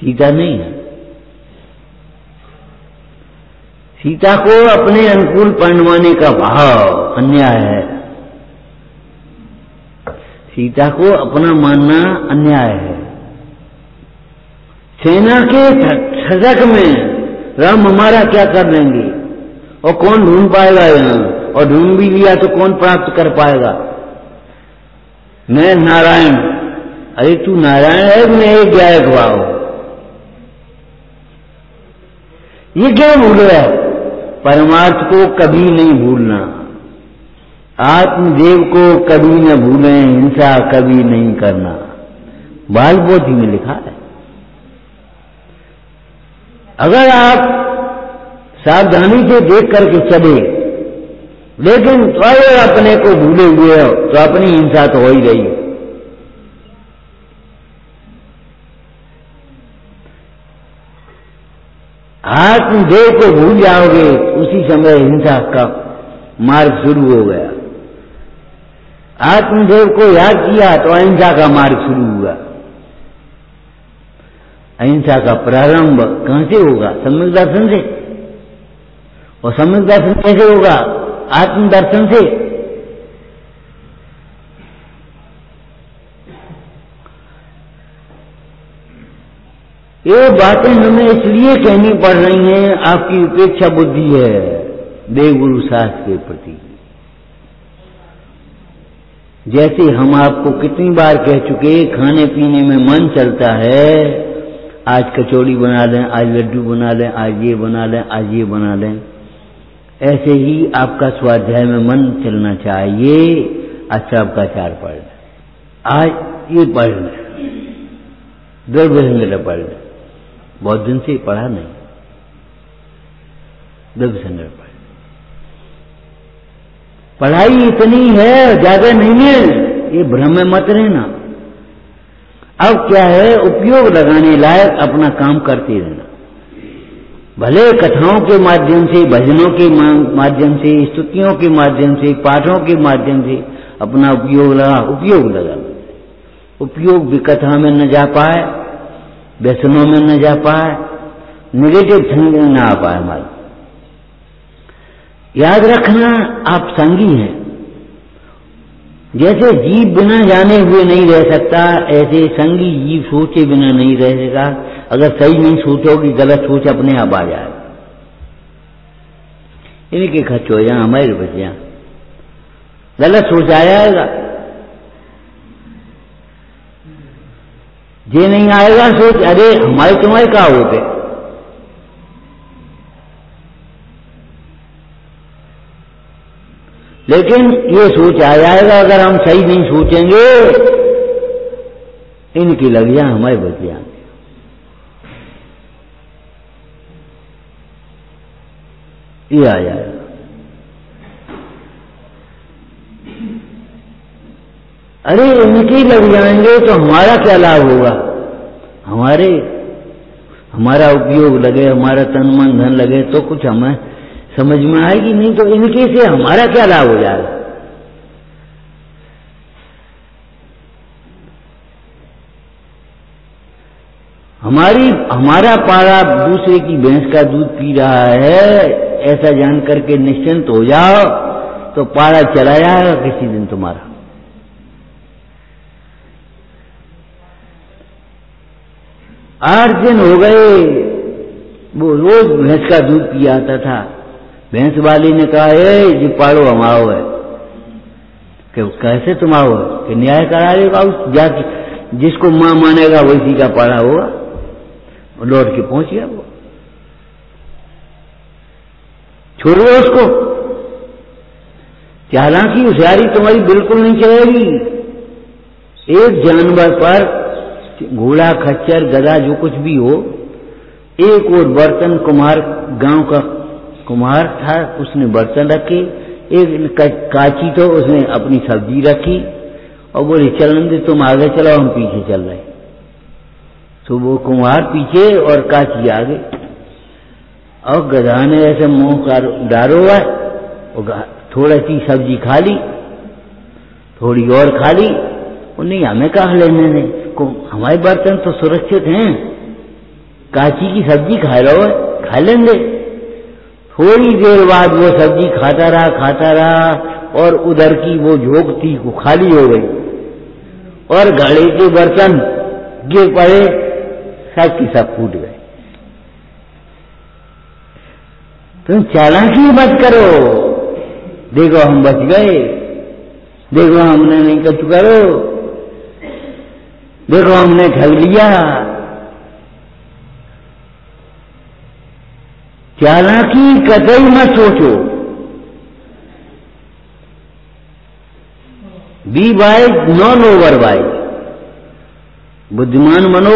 सीता नहीं है। सीता को अपने अनुकूल परिणवाने का भाव, अन्याय है। सीता को अपना मानना अन्याय है। सेना के सजक में राम हमारा क्या कर लेंगे? और कौन ढूंढ पाएगा यहाँ? और ढूंढ भी लिया तो कौन प्राप्त कर पाएगा? मैं नारायण। अरे तू नारायण है मैं एक गायक भाव। ये क्या भूल रहा है? परमार्थ को कभी नहीं भूलना। आत्मदेव को कभी न भूलें, हिंसा कभी नहीं करना। बाल बोधि में लिखा है। अगर आप सावधानी से देख करके चले, लेकिन अगर अपने को भूले हुए हो तो अपनी हिंसा तो हो ही रही आत्मदेव को भूल जाओगे, उसी समय हिंसा का मार्ग शुरू हो गया। आत्मदेव को याद किया तो अहिंसा का मार्ग शुरू हुआ। अहिंसा का प्रारंभ कहाँ से होगा? सम्यक दर्शन से। और सम्यक दर्शन कैसे होगा? आत्मदर्शन से। ये बातें हमें इसलिए कहनी पड़ रही हैं, आपकी उपेक्षा बुद्धि है, देवगुरु शास्त्र के प्रति। जैसे हम आपको कितनी बार कह चुके खाने पीने में मन चलता है, आज कचौड़ी बना लें आज लड्डू बना लें आज ये बना लें आज ये बना लें ऐसे ही आपका स्वाध्याय में मन चलना चाहिए अच्छा आपका चार पढ़ आज ये पढ़ द्रव्य पढ़ बहुत दिन से पढ़ा नहीं। द्रव्य संग्रह पढ़ पढ़ाई इतनी है, ज़्यादा नहीं है। ये भ्रम में मत रहना। अब क्या है, उपयोग लगाने लायक अपना काम करते रहना। भले कथाओं के माध्यम से, भजनों के माध्यम से, स्तुतियों के माध्यम से, पाठों के माध्यम से अपना उपयोग लगा उपयोग लगा उपयोग भी कथा में न जा पाए व्यसनों में न जा पाए निगेटिव थिंकिंग न आ पाए हमारी। याद रखना, आप संगी हैं। जैसे जीव बिना जाने हुए नहीं रह सकता, ऐसे संगी जीव सोचे बिना नहीं रह सका अगर सही नहीं सोचोगी, गलत सोच अपने आप आ जाए। इनके खर्च हो जाए हमारे बच्चे गलत सोच आ जाएगा। ये नहीं आएगा, सोच, अरे, हमारे तुम्हारे कहा होते लेकिन ये सोच आ जाएगा, अगर हम सही नहीं सोचेंगे, इनकी लगिया हमारे बचिया ये आ जाएगा। अरे इनके लग जाएँगे तो हमारा क्या लाभ होगा? हमारे, हमारा उपयोग लगे, हमारा तन मन धन लगे तो कुछ हमें समझ में आएगी? नहीं तो इनके से हमारा क्या लाभ हो जाएगा? हमारी, हमारा पारा दूसरे की भैंस का दूध पी रहा है, ऐसा जान करके निश्चिंत हो जाओ तो पारा चला जाएगा किसी दिन तुम्हारा। आठ दिन हो गए। वो रोज भैंस का दूध पी आता था। भैंस वाली ने कहा है जी पाड़ो, हम आओ है। कि कैसे तुम आओ कि न्याय करा देगा उस जाति जिसको माँ मानेगा, वैसी का पाड़ा होगा। लौट के पहुँच गया वो। छोड़ छोड़ो उसको चालाकी होशियारी तुम्हारी बिल्कुल नहीं चलेगी। एक जानवर पर घोड़ा, खच्चर गदा जो कुछ भी हो, एक और बर्तन कुम्हार गाँव का कुम्हार था, उसने बर्तन रखे, एक काची तो उसने अपनी सब्ज़ी रखी, और बोले चलन दे तुम आगे चलो, हम पीछे चल रहे तो वो कुम्हार पीछे और काची आगे। और गधा ने ऐसे मुँह का डारो हुआ, और थोड़ा सी सब्ज़ी खा ली, थोड़ी और खा ली। वो नहीं हमें कहा लेने ने को, हमारे बर्तन तो सुरक्षित हैं। काची की सब्ज़ी खा लो खा लेंगे। थोड़ी देर बाद वो सब्ज़ी खाता रहा खाता रहा, और उधर की वो झोंक थी, वो खाली हो गई। और घड़े के बर्तन गिर पड़े, सब की सब फूट गए। तुम चालाकी मत करो। देखो हम बच गए। देखो हमने नहीं कछु करो। देखो हमने ठग लिया। चालाकी कतई मत सोचो। बी बाय नॉन ओवर बाय। बुद्धिमान बनो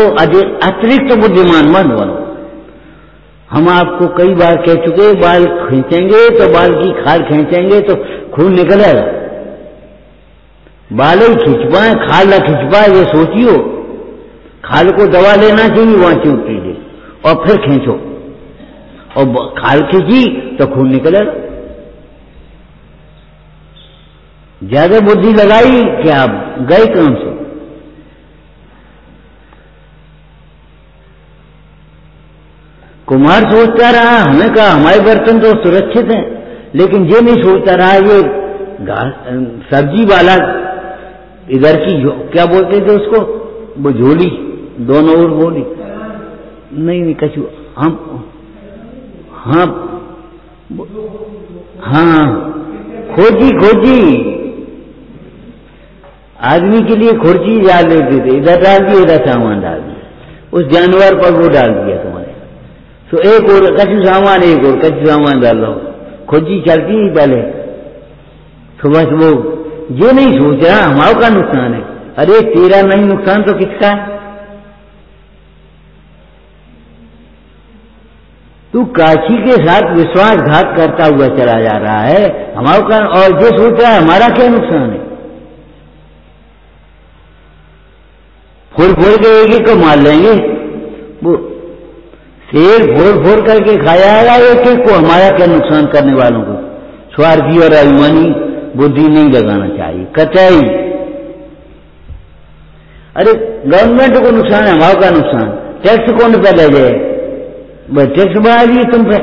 अतिरिक्त बुद्धिमान मत बनो। हम आपको कई बार कह चुके बाल खींचेंगे तो बाल की खाल खींचेंगे तो खून निकलेगा। बाल ही पाए खाल ना खींच पाए ये सोचियो, खाल को दवा लेना चाहिए, वहाँ चूट लीजिए और फिर खींचो। और खाल खींची तो खून निकलेगा ज़्यादा बुद्धि लगाई कि आप गए काम से? कुमार सोचता रहा, हमें कहा, हमारे बर्तन तो सुरक्षित हैं, लेकिन ये नहीं सोचता रहा, ये सब्ज़ी वाला इधर की क्या बोलते थे उसको? वो झोली, दोनों ओर बोली। नहीं नहीं, कछु, हम हाँ हाँ खोजी खोजी। आदमी के लिए खुर्ची डाल देते थे, इधर डाल दिया, इधर सामान डाल दिया। उस जानवर पर वो डाल दिया तुम्हारे। तो एक और कच्चू सामान, एक और कच्चू सामान डाल लो खोजी चलती ही पहले। तो बस वो ये नहीं सोच रहा हमारा का नुकसान है। अरे, तेरा नहीं, नुकसान तो किसका? है तू काशी के साथ विश्वासघात करता हुआ चला जा रहा है। हमारा का, और जो सोच रहा है, हमारा क्या नुकसान है? फोड़ फोड़ के एक एक को मार लेंगे। वो शेर फोड़ फोड़ करके खाया आएगा एक एक को हमारा क्या नुकसान करने वालों को? स्वार्थी और अभिमानी। बुद्धि नहीं लगाना चाहिए। कतई अरे गवर्नमेंट को नुकसान है हमारा का नुकसान। टैक्स कौन पे ले जाए बस टैक्स बढ़ा दिए तुम पे।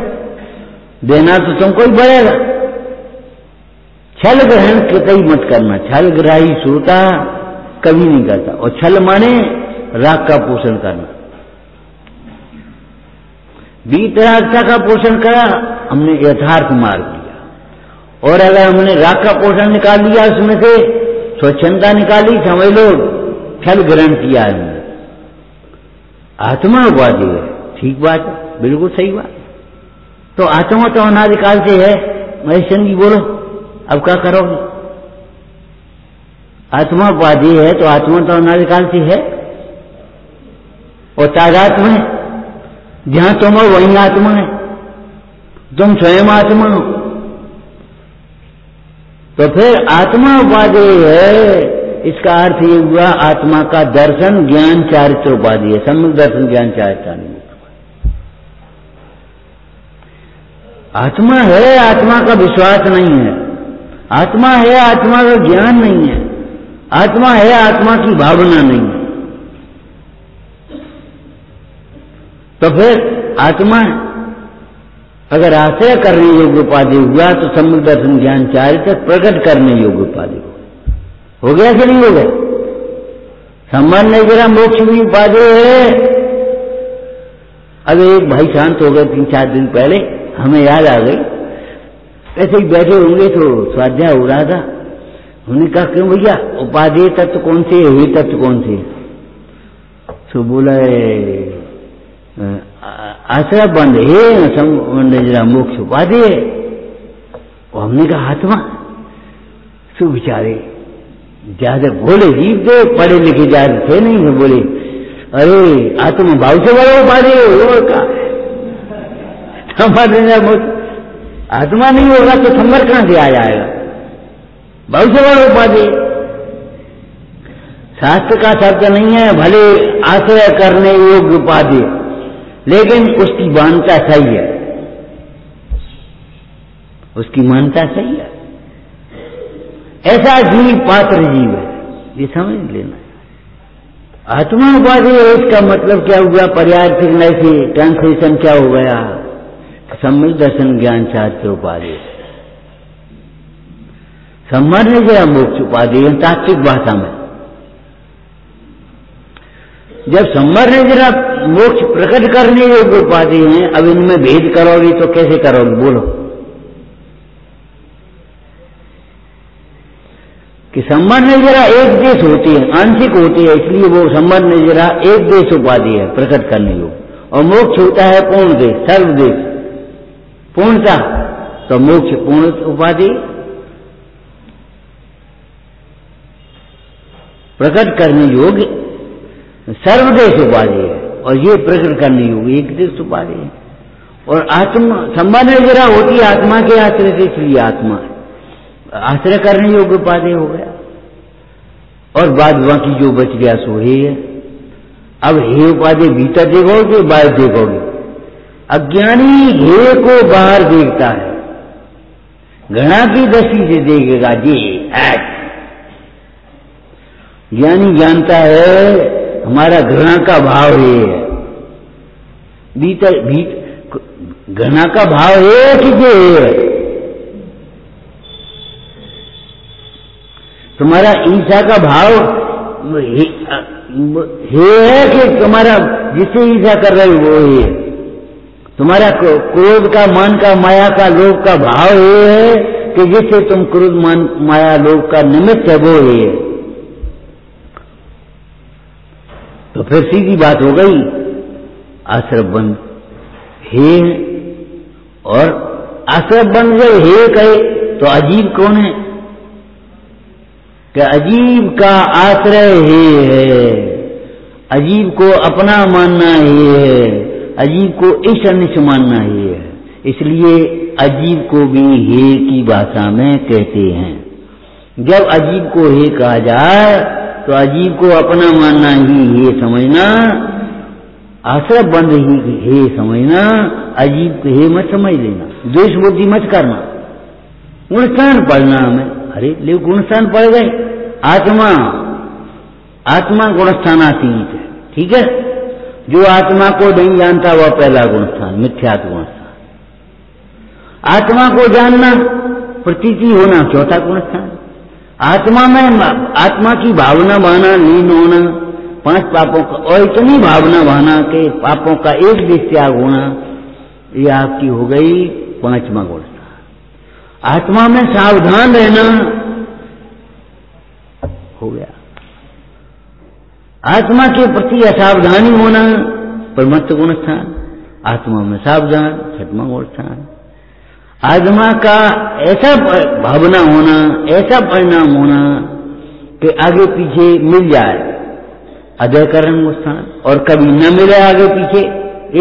देना तो तुमको ही बढ़ेगा छल ग्रहण कतई मत करना। छल ग्राही श्रोता कभी नहीं करता। और छल माने राग का पोषण करना। बीत बीतरागता का पोषण करा, हमने यथार्थ मार्ग और अगर हमने राग का पोषण निकाल लिया, उसमें से स्वच्छंदा निकाली, समझ लो, छल ग्रहण किया हमने। आत्मा उपाधि है, ठीक बात है, बिल्कुल सही बात तो आत्मा तो अनाधिकाल से है, महेश चंद जी बोलो, अब क्या करोगे? आत्मा उपाधि है तो आत्मा तो अनाधिकाल से है। और तादात में जहाँ तुम हो, वहीं आत्मा है। तुम स्वयं आत्मा हो। तो फिर आत्मा उपाधि है। इसका अर्थ ये हुआ, आत्मा का दर्शन ज्ञान चारित्र उपाधि है। सम्यक दर्शन ज्ञान चारित्र आत्मा है, आत्मा का विश्वास नहीं है। आत्मा है, आत्मा का ज्ञान नहीं है। आत्मा है, आत्मा की भावना नहीं है। तो फिर आत्मा अगर आश्रय करने योग्य उपाधि हुआ तो सम्यक दर्शन ज्ञान चारित्र प्रकट करने योग्य उपाधि हो गया कि नहीं हो गया? सम्मान नहीं जरा मोक्ष भी उपाधि है। अब एक भाई शांत हो गए तीन चार दिन पहले, हमें याद आ गई। ऐसे ही बैठे होंगे तो स्वाध्याय हो रहा था। उन्होंने कहा, क्यों भैया, उपाधि तत्व कौन से हे? तत्व कौन से तो बोला आश्रय बंद है जरा मोक्ष उपाधि है। और हमने कहा, आत्मा सु बिचारे, ज़्यादा बोले जीव थे पढ़े लिखे ज़्यादा थे नहीं बोले। अरे, आत्मा भाव से बड़ा उपाधि है और का आत्मा नहीं होगा तो संवर कहाँ से आ जाएगा? भाव से बड़ा उपाधि शास्त्र का शब्द नहीं है, भले आश्रय करने योग्य उपाधि लेकिन उसकी मानता सही है। उसकी मानता सही है। ऐसा जीव पात्र जीव है, ये समझ लेना। आत्मा उपाधि है, इसका मतलब क्या हुआ? पर्याय नए से ट्रांसलेशन क्या हो गया? सम्मिल दर्शन ज्ञान चाहते उपाधि। सम्मान गया मोक्ष उपाधि तात्विक भाषा में। जब सम्मर जरा मोक्ष प्रकट करने योग्य उपाधि हैं, अब इनमें भेद करोगे तो कैसे करोगे? बोलो। कि सम्मान जरा एक देश होती है, आंशिक होती है, इसलिए वो सम्मान जरा एक देश उपाधि है, प्रकट करने योग्य। और मोक्ष होता है पूर्ण देश, सर्व देश। पूर्णता तो मोक्ष पूर्ण उपाधि प्रकट करने योग्य सर्वदेश उपाधि है। और ये प्रकट करने होगी, एक देश उपाधि है। और आत्मा, संबंध जरा होती आत्मा के आश्रय से, इसलिए आत्मा आश्रय करने योग्य उपाधि हो गया। और बाद बाकी जो बच गया, सो ही है। अब हे उपाधि भीतर देखोगे, बाहर देखोगे। अज्ञानी हे को बाहर देखता है। घृणा की दृष्टि से देखेगा जी ज्ञानी जानता है हमारा घृणा का भाव ये है। भीतर भीत घृणा का भाव है कि जो है। तुम्हारा ईर्षा का भाव हे है कि तुम्हारा जिससे ईर्षा कर रहे वो है तुम्हारा क्रोध का, मान का, माया का, लोभ का भाव ये है कि जिससे तुम क्रोध, मान, माया, लोभ का निमित्त है, वो है। तो फिर सीधी बात हो गई आश्रम बंद हे और आश्रम बन गए हे कहे तो अजीब कौन है? कि अजीब का आश्रय हे है? अजीब को अपना मानना ही है, अजीब को इस अनिश मानना ही है। इसलिए अजीब को भी हे की भाषा में कहते हैं। जब अजीब को हे कहा जाए तो अजीब को अपना मानना ही ये समझना आश्रय बंद ही हे समझना, अजीब को हे मत समझ लेना, द्वेष बुद्धि मत करना। गुणस्थान पढ़ना हमें। अरे ले गुणस्थान पढ़ गए। आत्मा आत्मा गुणस्थान गुणस्थानातीत है, ठीक है? जो आत्मा को नहीं जानता, वह पहला गुणस्थान, मिथ्यात्व गुणस्थान। आत्मा को जानना प्रतीति होना चौथा गुणस्थान। आत्मा में आत्मा की भावना बहाना लीन होना, पाँच पापों का, और इतनी भावना बहना के पापों का एक दिश त्याग होना, ये आपकी हो गई पांचवा गुण। आत्मा में सावधान रहना हो गया। आत्मा के प्रति असावधानी होना परमत्व गुण स्थान आत्मा में सावधान, छठवा गुण स्थान आत्मा का ऐसा भावना होना, ऐसा परिणाम होना कि आगे पीछे मिल जाए। अदय करण स्थान और कभी न मिले आगे पीछे,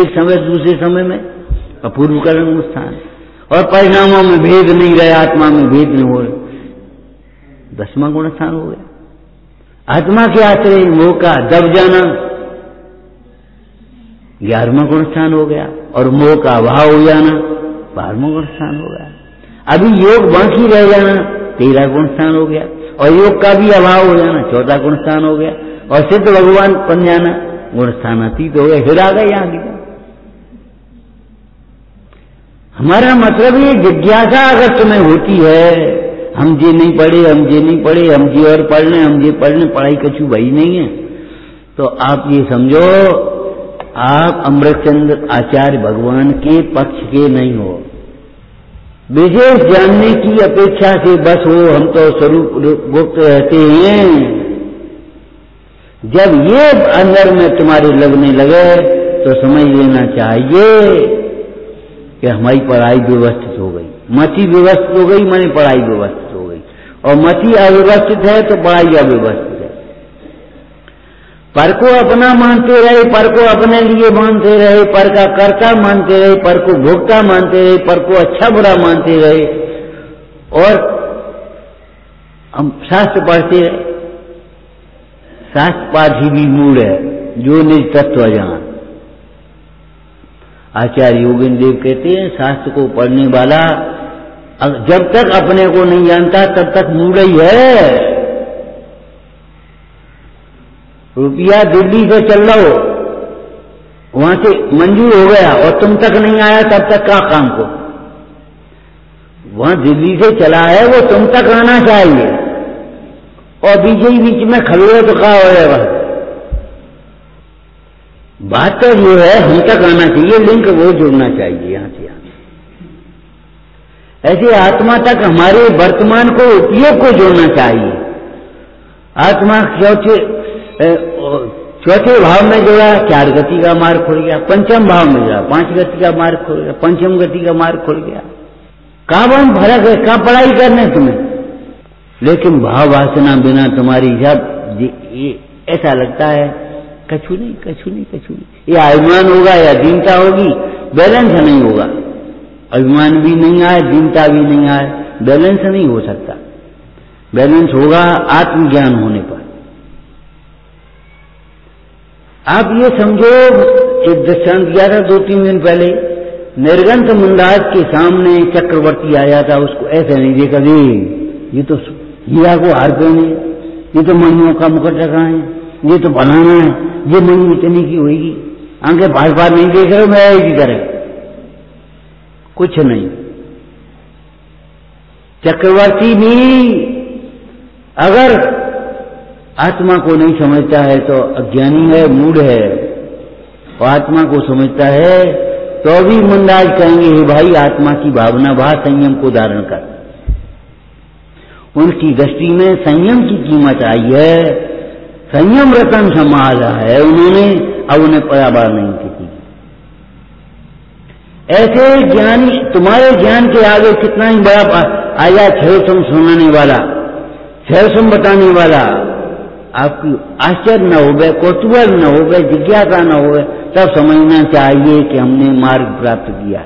एक समय दूसरे समय में, अपूर्व करण स्थान और परिणामों में भेद नहीं रहे, आत्मा में भेद नहीं हो रहे। दसवा गुण स्थान हो गया। आत्मा के आश्रय मोह का दब जाना, ग्यारहवा गुण स्थान हो गया। और मोह का अभाव हो जाना बारहवा गुण स्थान हो गया। अभी योग बाकी रह जाना, तेरह गुण स्थान हो गया। और योग का भी अभाव हो जाना चौथा गुण स्थान हो गया। और सिद्ध भगवान बन जाना, गुण स्थान अतीत हो गया, फिर आ गए यहाँ की हमारा मतलब ये, जिज्ञासा अगर तुम्हें होती है, हम जे नहीं पढ़े, हम जे नहीं पढ़े, हम जे और पढ़ लें, हम जे पढ़ लें, पढ़ाई कछु वही नहीं है। तो आप ये समझो आप अमृतचंद्र आचार्य भगवान के पक्ष के नहीं हो। विशेष जानने की अपेक्षा से बस हो हम तो स्वरूप गुप्त रहते हैं। जब ये अंदर में तुम्हारे लगने लगे तो समझ लेना चाहिए कि हमारी पढ़ाई व्यवस्थित हो गई। मती व्यवस्थित हो गई, मैंने पढ़ाई व्यवस्थित हो गई। और मती अव्यवस्थित है तो पढ़ाई अव्यवस्थित पर को अपना मानते रहे, पर को अपने लिए मानते रहे, पर का कर्ता मानते रहे, पर को भोक्ता मानते रहे, पर को अच्छा बुरा मानते रहे। और हम शास्त्र पढ़ते रहे शास्त्र पाठ ही भी मूड है, जो निज तत्व जान आचार्य योगिन देव कहते हैं, शास्त्र को पढ़ने वाला जब तक अपने को नहीं जानता, तब तक मूड ही है। रुपया दिल्ली से चल रहा हो, वहाँ से मंजूर हो गया और तुम तक नहीं आया तब तक का काम को। वहाँ दिल्ली से चला है, वो तुम तक आना चाहिए। और बीच ही बीच में खड़े तो कहा होगा बात तो ये है, हम तक आना चाहिए, लिंक वो जुड़ना चाहिए यहाँ से यहाँ। ऐसे आत्मा तक हमारे वर्तमान को उपयोग को जोड़ना चाहिए। आत्मा क्योंकि चौथे भाव में जोड़ा चार गति का मार्ग खुल गया, पंचम भाव में जोड़ा पाँच गति का मार्ग खुल गया, पंचम गति का मार्ग खुल गया। कहा बन फ़र्क है, कहा पढ़ाई करने तुम्हें? लेकिन भाव वासना बिना तुम्हारी जब ऐसा लगता है, कछु नहीं कछु नहीं कछु नहीं। ये अभिमान होगा या दीनता होगी, बैलेंस नहीं होगा। अभिमान भी नहीं आए, दीनता भी नहीं आए, बैलेंस नहीं हो सकता। बैलेंस होगा आत्मज्ञान होने पर। आप ये समझो एक दृष्टांत था दो तीन दिन पहले निर्गंत मुंदाज के सामने चक्रवर्ती आया था, उसको ऐसे नहीं देखा। दे ये तो हीरा को हार पहने ये तो मणियों का मुकुट रखा है, ये तो बनाना है, ये मणि इतनी की होगी आगे बार बार नहीं देख रहे मैं की तरह कुछ नहीं। चक्रवर्ती भी अगर आत्मा को नहीं समझता है तो अज्ञानी है मूड है। और आत्मा को समझता है तो भी मंदाज कहेंगे, हे भाई, आत्मा की भावना भा संयम को धारण कर। उनकी दृष्टि में संयम की कीमत आई है। संयम रतन संभाला है, उन्होंने अब उन्हें पराबार नहीं की ऐसे ज्ञानी, तुम्हारे ज्ञान के आगे कितना ही बड़ा आया, छह सुनाने वाला, छह बताने वाला आपकी आश्चर्य न हो गए कौतूहल न हो गए जिज्ञासा न गए तब समझना चाहिए कि हमने मार्ग प्राप्त किया।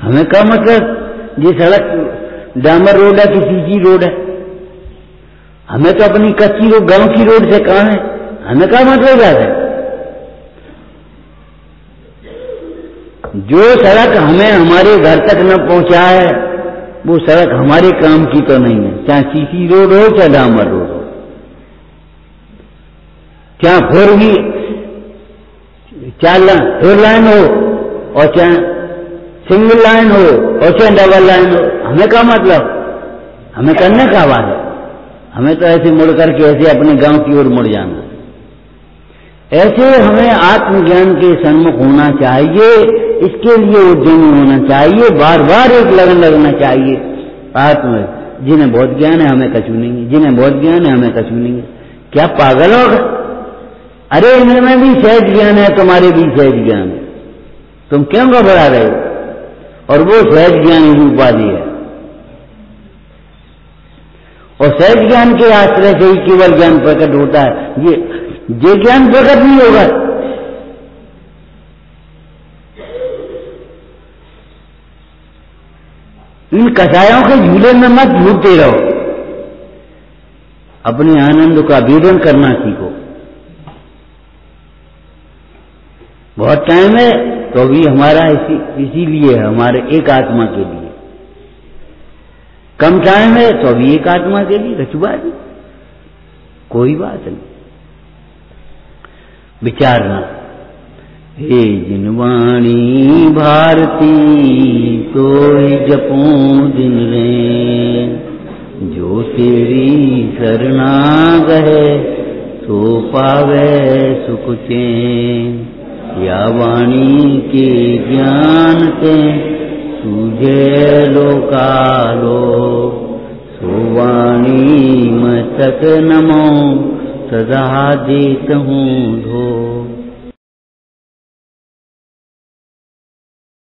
हमें क्या मतलब? ये सड़क, डामर रोड है कि सीसी रोड है? हमें तो अपनी कच्ची रोड गाँव की रोड से कहा है? हमें क्या मतलब है? जो सड़क हमें हमारे घर तक न पहुँचा है वो सड़क हमारे काम की तो नहीं है। चाहे सीसी रोड हो, चाहे डामर रोड हो। चाहे फोर भी चार फोर लाइन हो, और चाहे सिंगल लाइन हो, और चाहे डबल लाइन हो, हमें क्या मतलब? हमें करने का आवाज़ है। हमें तो ऐसे मुड़ करके, ऐसे अपने गाँव की ओर मुड़ जाना। ऐसे हमें आत्मज्ञान के सन्मुख होना चाहिए। इसके लिए उद्यमी होना चाहिए बार बार एक लगन लगना चाहिए। आत्म, जिन्हें बहुत ज्ञान है, हमें कछू नहीं। है जिन्हें बहुत ज्ञान है, हमें कछू नहीं। है क्या पागल होगा अरे, इनमें भी सहज ज्ञान है, तुम्हारे भी सहज ज्ञान है। तुम क्यों घबरा रहे हो? और वो सहज ज्ञान ही उपाधि है। और सहज ज्ञान के आश्रय से ही केवल ज्ञान प्रकट होता है। ये ये ज्ञान प्रकट नहीं होगा। इन कसायों के झूले में मत झूठते रहो। अपने आनंद का वेदन करना सीखो। बहुत टाइम है तो भी हमारा इसी, इसीलिए है, हमारे एक आत्मा के लिए। कम टाइम है तो भी एक आत्मा के लिए रचुबा कोई बात नहीं। विचारना हे जिनवाणी भारती तो जपू दिन रे जो तेरी शरणा गए तो पावे सुख चैन या वाणी के ज्ञान से तुझे लोकालो। सुवाणी मस्तक नमो सदा देत हूँ धो